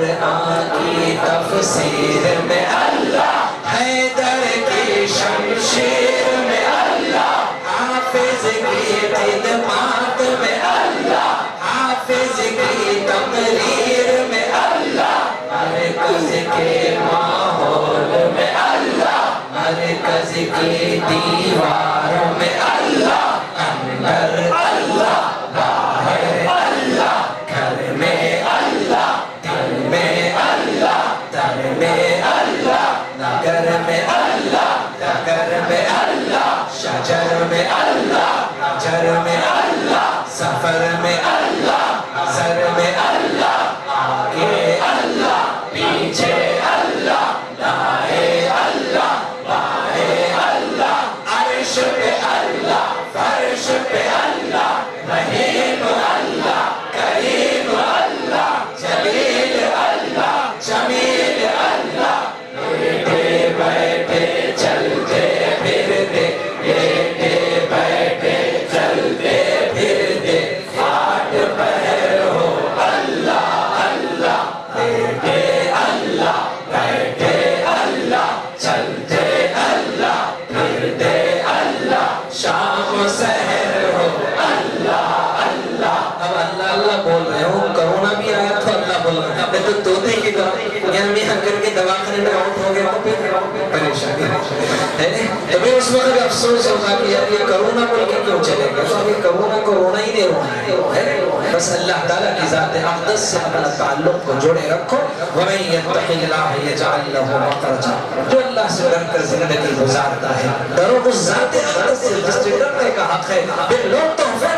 कुरान की तफसीर में अल्लाह हैदर की शमशीर में अल्लाह हाफिज की खिदमत में अल्लाह हाफिज की तकरीर में अल्लाह मरकज के माहौल में अल्लाह मरकज की दीवारों में अल्लाह अंदर अल्लाह बाहर नगर में अल्लाह, नगर में अल्लाह, शजर में अल्लाह, नज़र में अल्लाह, सफ़र में अल्लाह असर में अल्लाह, आगे है तो फिर उस अफसोस होगा कि यार ये करोना को लेकर क्यों चलेगा तो करोना कोरोना ही नहीं रोना है बस अल्लाह ताला की जात अक़दस से अपना ताल्लुक को जोड़े रखो। मखरजा जो अल्लाह से डरकर ज़िंदगी गुजारता है, डरो उस जात अक़दस से डरने का हक है। लोग तोहफे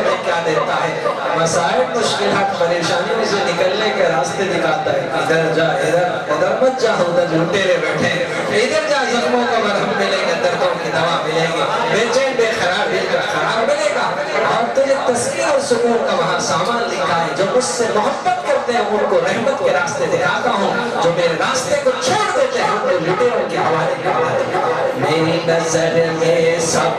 तुम्हें क्या देता है? मसाइब मुश्किलात परेशानियों से निकलने के रास्ते दिखाता है। इधर जा, इधर उधर मत जा, उधर लुटेरे बैठे इधर जा, जख्मों का मरहम मिलेगा, दर्दों की दवा मिलेगी। बेचैन का खराब मिलेगा। और तुझे तस्वीर और सुकून का वहाँ सामान लिखा है, जो मुझसे मोहब्बत करते हैं, उनको रहमत के रास्ते दिखाता हूँ। जो मेरे रास्ते को छोड़ देते हैं, उनको लुटेरों के हवाले मेरी नज़र में सब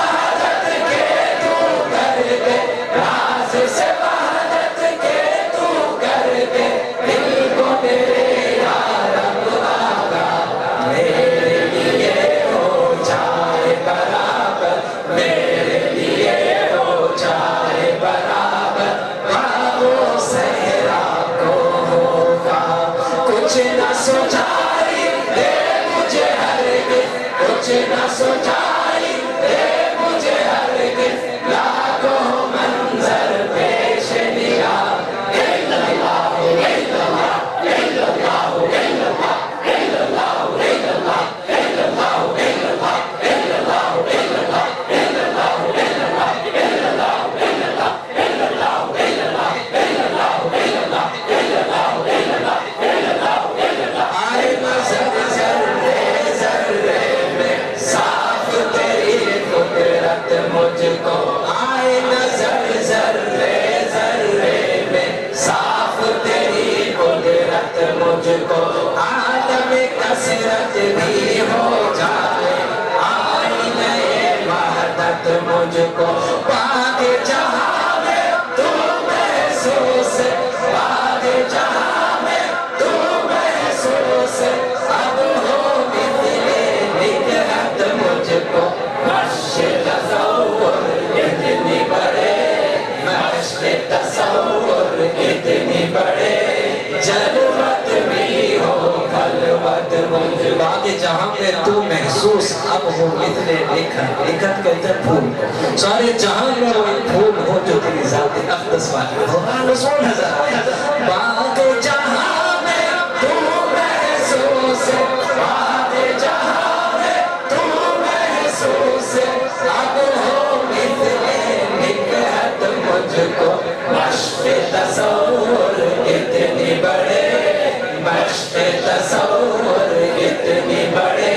बागे जहाँ पे तू महसूस अब हो इतने लिखत लिखत कहते फूल सारे जहाँ में वो फूल हो जो तेरी जात अकदस वाली हो। रसूल हज़रत बागे जहाँ में तू तू महसूस अब हो बड़े मश्क तसव्वुर इतनी बड़े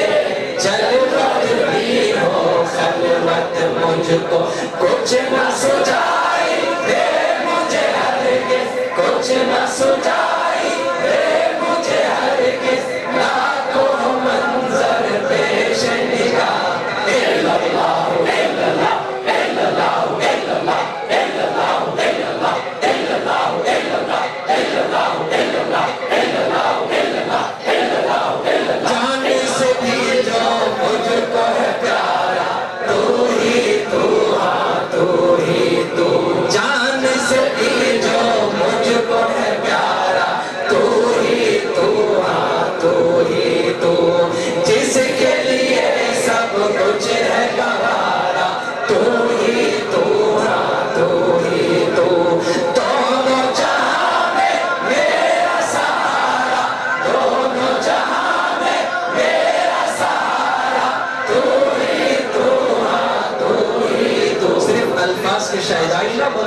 जलवत भी हो खलवत मुझको कुछ न सुझाई दे मुझे हरगिज़ कुछ न सुझाई दे मुझे हरगिज़ लाखों मंजर पेश निगाह इल्लल्लाह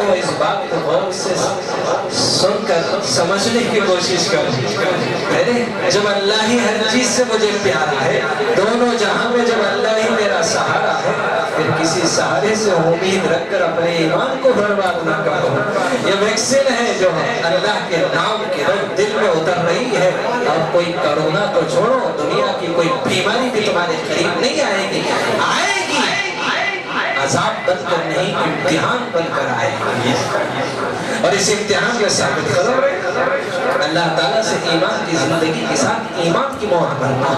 बोलो इस बात को गौर से सुनकर समझने की कोशिश करो। अरे, जब अल्लाह ही हर चीज़ से मुझे प्यारा है, दोनों जहाँ में जब अल्लाह ही मेरा सहारा है, फिर किसी सहारे से उम्मीद रखकर अपने ईमान को बर्बाद ना करो। ये वैक्सीन है जो अल्लाह के नाम की रंग दिल में उतर रही है। अब कोई कोरोना तो छोड़ो, दुनिया की कोई बीमारी भी तुम्हारे करीब नहीं आएगी। आएगी अजाब बनकर नहीं, इम्तिहान बनकर आएगी और इस इम्तिहान में साबित करो। अल्लाह ताला से ईमान की ज़िंदगी के साथ ईमान की मौत बनना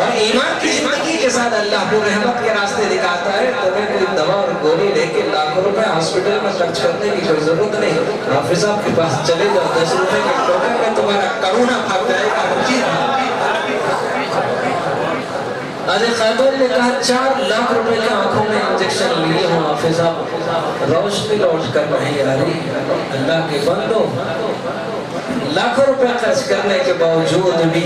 और ईमान की ज़िंदगी के साथ अल्लाह को रहमत के रास्ते दिखाता है। तुम्हें कोई दवा और गोली लेके लाखों रुपए हॉस्पिटल में खर्च करने की कोई ज़रूरत नहीं। हाफिज साहब के पास चले जाओ, दस रुपए के टोकन में तुम्हारा करुणा भाग जाएगा। जी खैबर ने कहा, चार लाख रुपए के आँखों में इंजेक्शन लिए हो हाफिजा रोशनी लौट कर नहीं आ रही। अल्लाह के बंदो, लाखों रुपए खर्च करने के बावजूद भी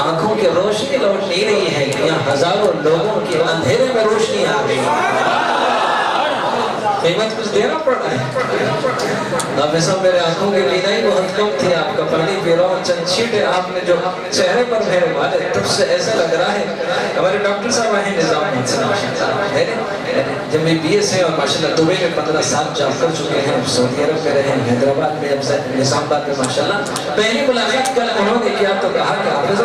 आँखों की रोशनी लौट नहीं रही है। यहाँ हज़ारों लोगों के अंधेरे में रोशनी आ गई। कीमत कुछ देना पड़ है। अब ऐसा मेरे आँखों की बीनाई बहुत कम थी आपका पानी पी रहा हूँ चंद छीटे आपने जो चेहरे पर मेरे मारे तब से ऐसा लग रहा है। हमारे डॉक्टर साहब हैं निज़ाम जब मैं बी एस है और माशाल्लाह दुबई में पंद्रह साल जॉब कर चुके हैं सऊदी अरब में रहे हैदराबाद में निजामाबाद में, माशाल्लाह। पहली मुलाकात कल उन्होंने किया तो कहा कि हाफिज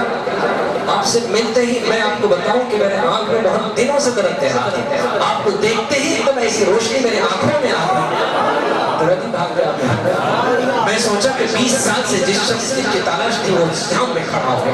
आपसे मिलते ही मैं आपको बताऊँ कि मेरे आँख में बहुत दिनों से दर्द रहा था आपको देखते ही एकदम ऐसी रोशनी मेरी आँखों में आ ही गया मैं सोचा कि 20 साल से जिस शख्स की तलाश थी वो शाम में खड़ा हुआ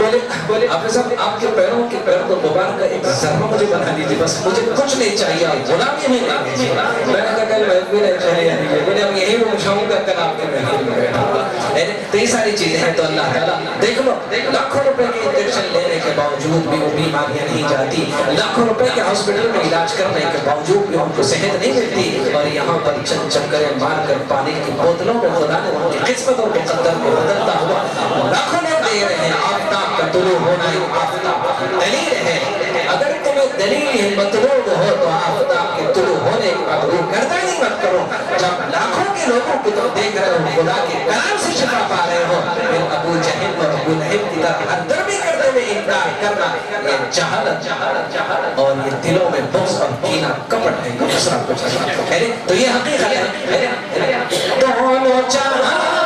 बोले बोले आप साहब आपके पैरों के पैर को मुबारक का एक जर्रा मुझे बना दीजिए बस मुझे कुछ नहीं चाहिए आप गुलामी में नहीं लीजिए मैंने कहा कल महफिल है चाहिए बोले अब यही पहुंचाऊँगा कल आपके महफिल में बैठा तो ये सारी चीज़ें हैं तो अल्लाह ताला, देख लो लाखों रुपए के इंजेक्शन लेने के बावजूद भी वो बीमारियाँ नहीं जाती। लाखों रुपए के हॉस्पिटल में इलाज करने के बावजूद भी उनको सेहत नहीं मिलती। और यहाँ पर चंद चक्कर मार कर पानी की बोतलों में खुदा ने उनकी किस्मत और मुकद्दर को बदलता हुआ लाखों लोग दे रहे हैं। आफ्ताब का तुलू होना ही आफ्ताब। दलील है, अगर तुम्हें दलील है मतलूब हो तो आफ्ताब के तुलू के वो करता ही मत करो जब लाखों के लोगों को तुम देख रहे हो खुदा के कलाम से शिफा पा रहे हो फिर अबू जहिल और अबू लहब की तरह अंदर भी करते हुए इनकार करना ये जहालत और ये दिलों में बुग्ज और कीना कपट है तो ये हकीकत है दोनों जहाँ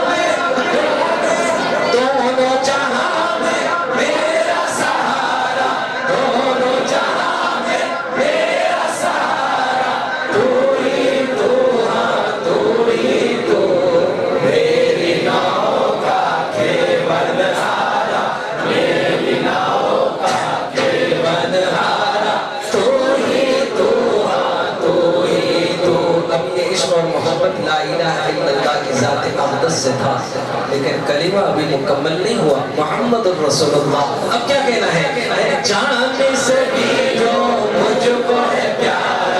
से था। लेकिन कलीमा अभी मुकम्मल नहीं हुआ। मोहम्मद रसूलुल्लाह। अब क्या कहना है? जाने से भी जो मुझको है प्यारा।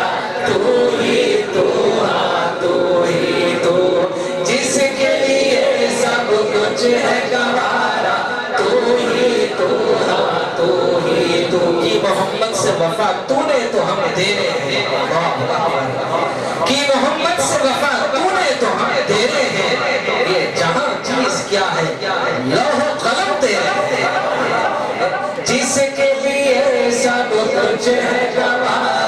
तू ही, तू हाँ तू ही, तू। जिसके लिए सब कुछ है गवारा। तू ही, तू हाँ तू ही, तू। की मोहम्मद से वफा तूने तो हम दे रहे हैं कि मोहम्मद से वफा सब कुछ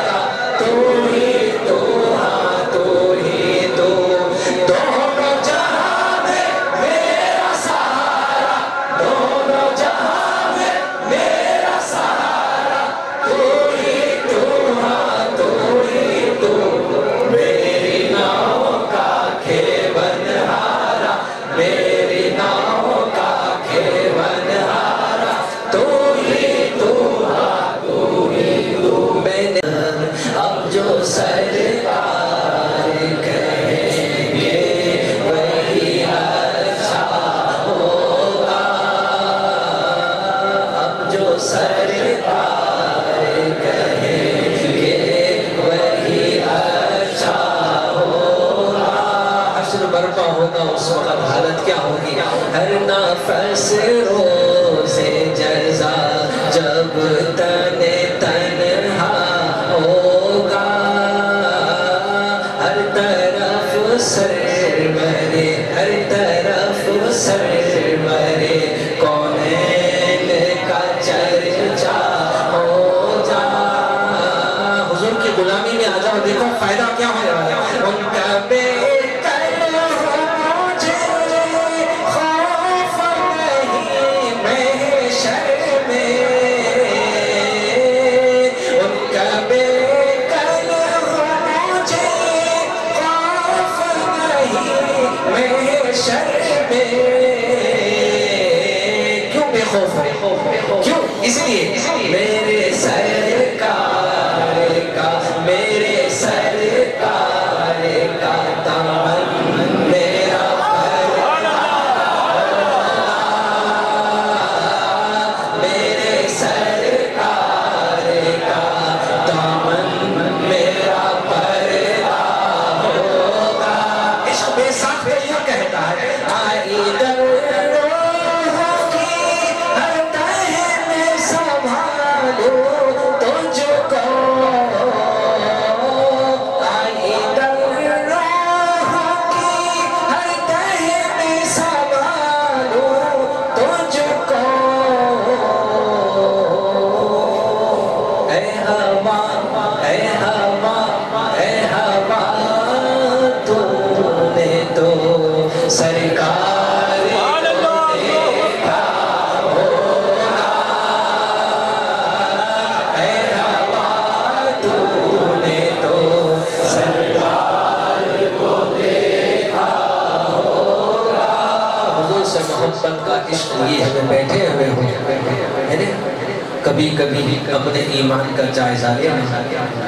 कभी कभी अपने ईमान का जायजा लेना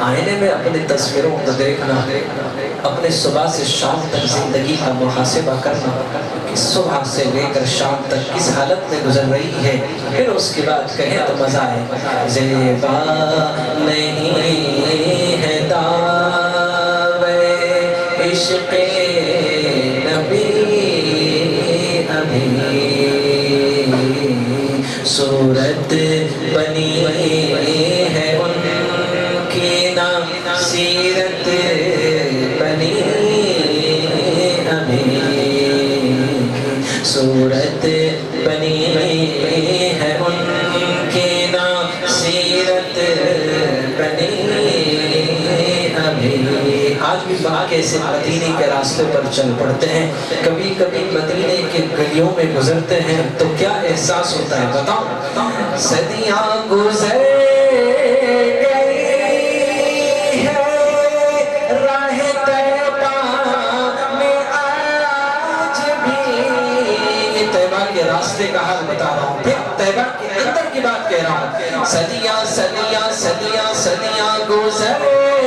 आईने में अपने तस्वीरों को देखना, अपने सुबह से शाम तक ज़िंदगी का मुहासिबा करना कि सुबह से लेकर शाम तक किस हालत में गुजर रही है, फिर उसके बाद कहें तो मज़ा आए। जेबा नहीं है दावे, इश्क मदीने के रास्ते पर चल पड़ते हैं। कभी कभी मदीने के गलियों में गुजरते हैं तो क्या एहसास होता है? बताओ। सदियाँ गुजर रास्ते का हाल बता रहा हूँ। के कह रहा हूँ। सदियाँ सदियाँ सदियाँ सदियाँ गुजर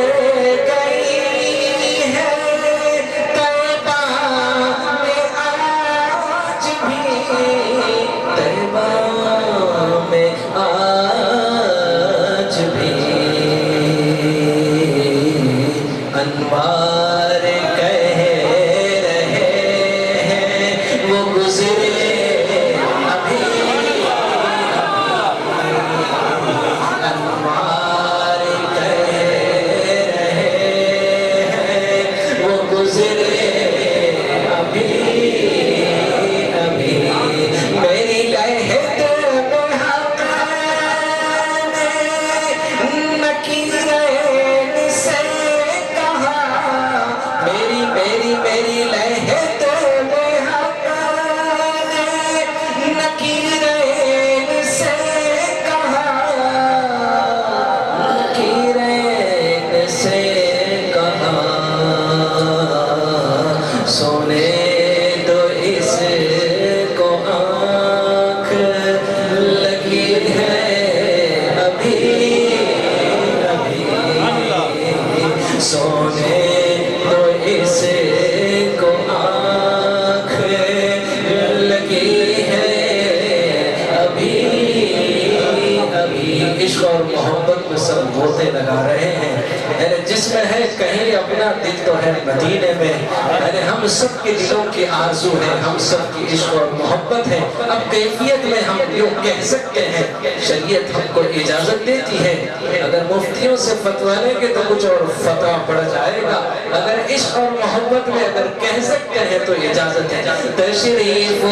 मदीने में। अरे, हम सब के दिलों की आरज़ू है, हम सब की इश्क और मोहब्बत है। अब कैफियत में हम यूँ कह सकते हैं, शरीयत हमको इजाज़त देती है। अगर मुफ्तियों से फतवा लेंगे तो कुछ और फतवा पड़ जाएगा। अगर इश्क और मोहब्बत में अगर कह सकते हैं तो इजाज़त है। तशरीफ़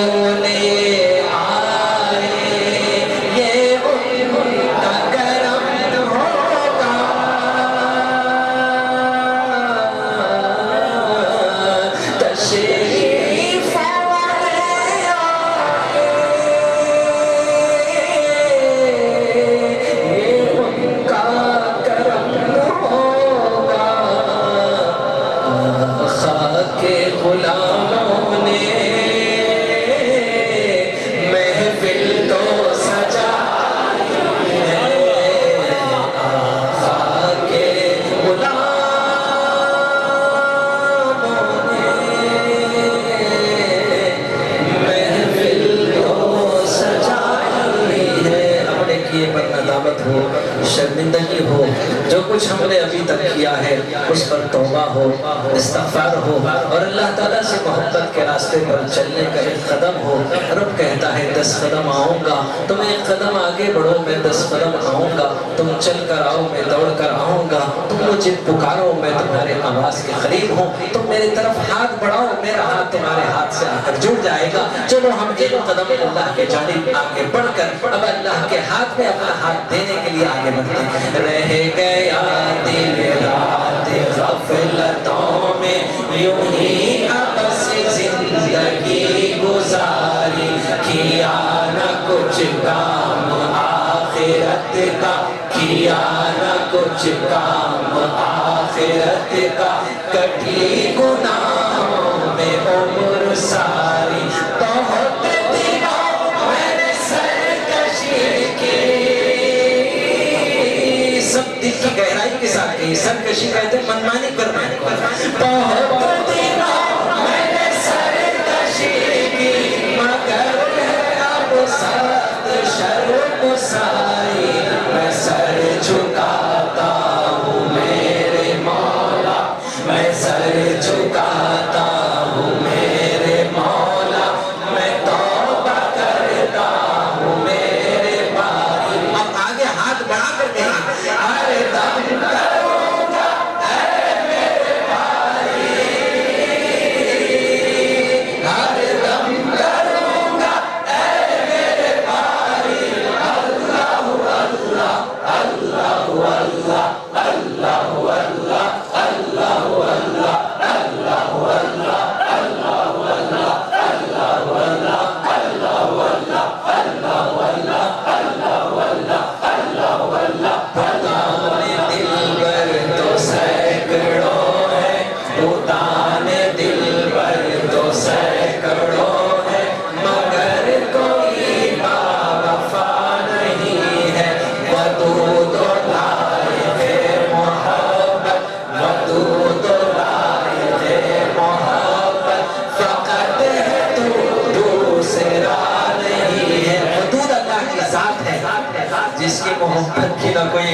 अल्लाह के जानिब आगे बढ़कर, अब अल्लाह के हाथ में अपना हाथ देने के लिए आगे बढ़ते रह गया दिल रात गफलतों में, यूँ ही आपस ज़िंदगी गुजारी। किया न कुछ काम आखिरत का, किया न कुछ काम आखिरत का। कटी गुनाहों में उम्र सारी की गहराई के साथ कही, सरकशी कहते हैं, मनमानी करना मैं सर झुकाता हूँ मैं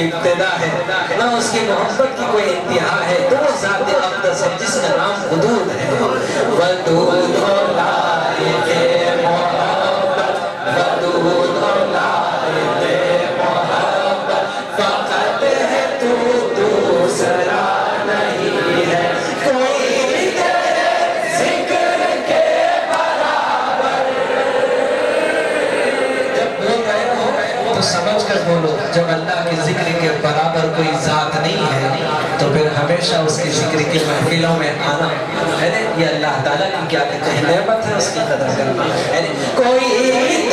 इब्तदा है, ना उसकी मोहब्बत की कोई इंतहा है। तो वो जात अब्दस है जिसका नाम वदूद है। वदूद कोई जात नहीं है तो फिर हमेशा उसके ज़िक्र की महफिलों में आना है ये अल्लाह ताला की क्या कहते हैं? नेमत है उसकी कदर करना। है कोई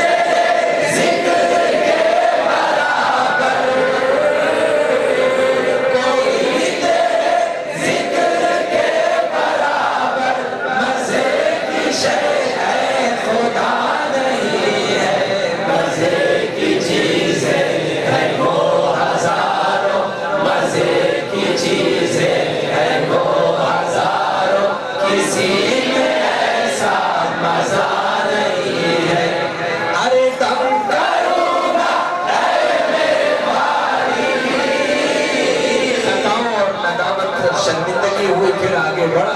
शर्मिंदगी हुए फिर आगे बढ़ा।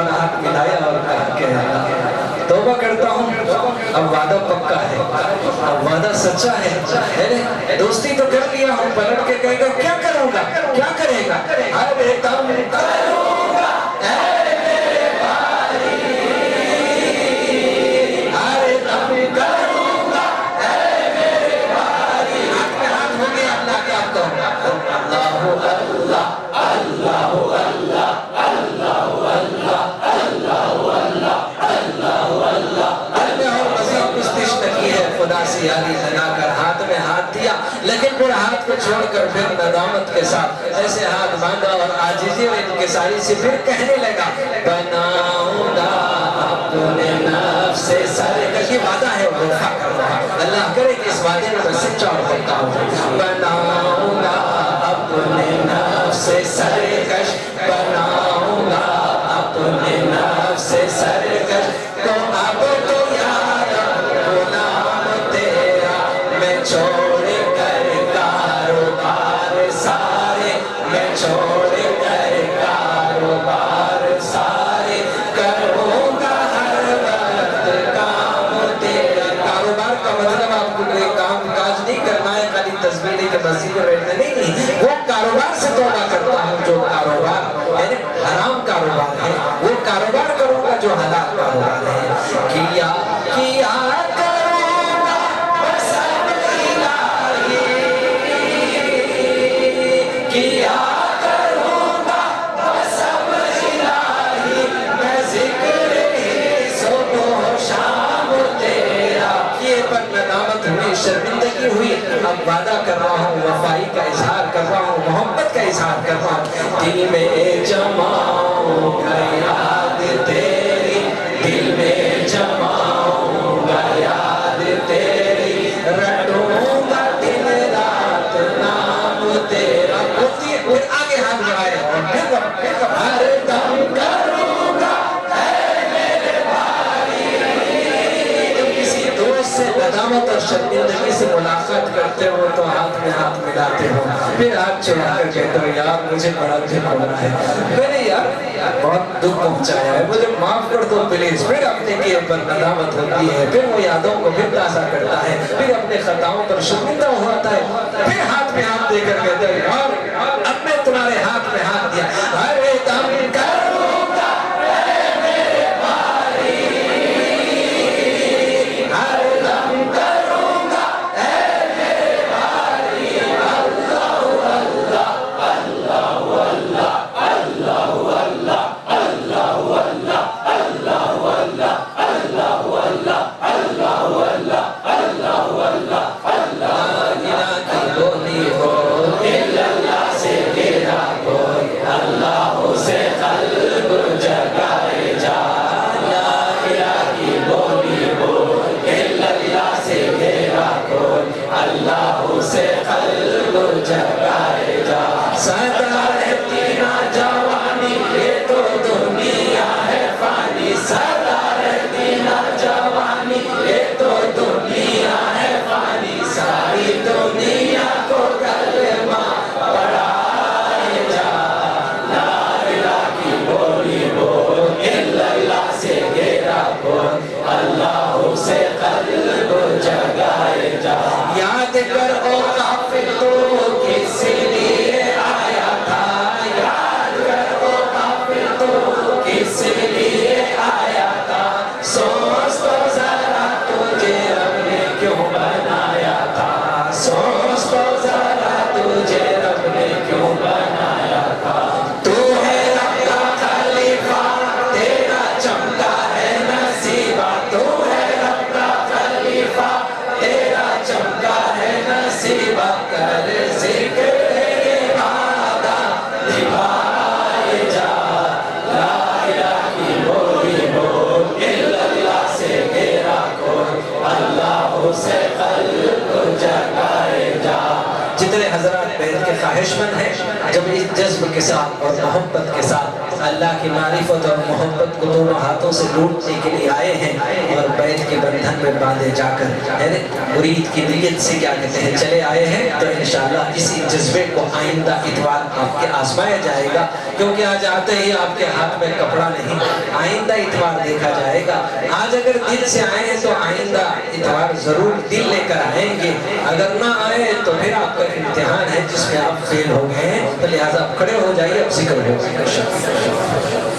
और हाथ मिलाया और कहा कि तोबा करता हूँ। अब वादा पक्का है। अब वादा सच्चा है। अरे, दोस्ती तो कर लिया हम पलट के कहेगा, क्या करूँगा? क्या करेगा? अरे तम लेकिन फिर हाथ को छोड़कर फिर नदामत के साथ ऐसे हाथ बांधा और आजीजी और इनकिसारी से फिर कहने लगा, बनाऊँगा अपने से सारे वादा है कर रहा अल्लाह करे कि इस वादे में मैं सच्चा और पक्का बनाऊँगा अपने से सरकश बनाऊँगा मैं मस्जिद में नहीं नहीं वो कारोबार से तौबा करता हूँ जो कारोबार यानी हराम कारोबार है वो कारोबार करूँगा जो हलाल कारोबार है, किया किया शर्मिंदगी हुई। अब वादा कर रहा हूँ, वफाई का इजहार कर रहा हूँ, मोहब्बत का इजहार कर रहा हूँ। दिल में जमा दिल में और शर्मिंदगी से मुलाकात करते हो तो हाथ में हाथ मिलाते हो। फिर हाथ छुड़ा कर कहते हो, यार, मुझे बड़ा दुख हो रहा है। मैंने, यार, बहुत दुख पहुँचाया है। मुझे माफ़ कर दो प्लीज़ फिर अपने के ऊपर नदामत होती है। फिर वो यादों को फिर ताज़ा करता है। फिर अपने खताओं पर शर्मिंदा होता है। फिर हाथ में हाथ देकर कहते हो, यार, अब मैं तुम्हारे हाथ में हाथ दिया। अरे, दम करूँगा हर बैत है। जब इस जज्ब के साथ और मोहब्बत के साथ अल्लाह की मारिफत और मोहब्बत को दोनों हाथों से लूटने के लिए आए हैं और बैत के बंधन में बांधे जाकर मुरीद की नीयत से क्या कहते हैं, चले आए हैं तो इन इसी जज्बे को आइंदा इतवार आपके आजमाया जाएगा, क्योंकि आज आते ही आपके हाथ में कपड़ा नहीं, आइंदा इतवार देखा जाएगा। आज अगर दिल से आए हैं तो आइंदा इतवार ज़रूर दिल लेकर आएँगे। अगर ना आए तो फिर आपका इम्तिहान है, जिसमें आप फेल हो गए हैं तो लिहाजा आप खड़े हो जाइए, अब ज़िक्र हो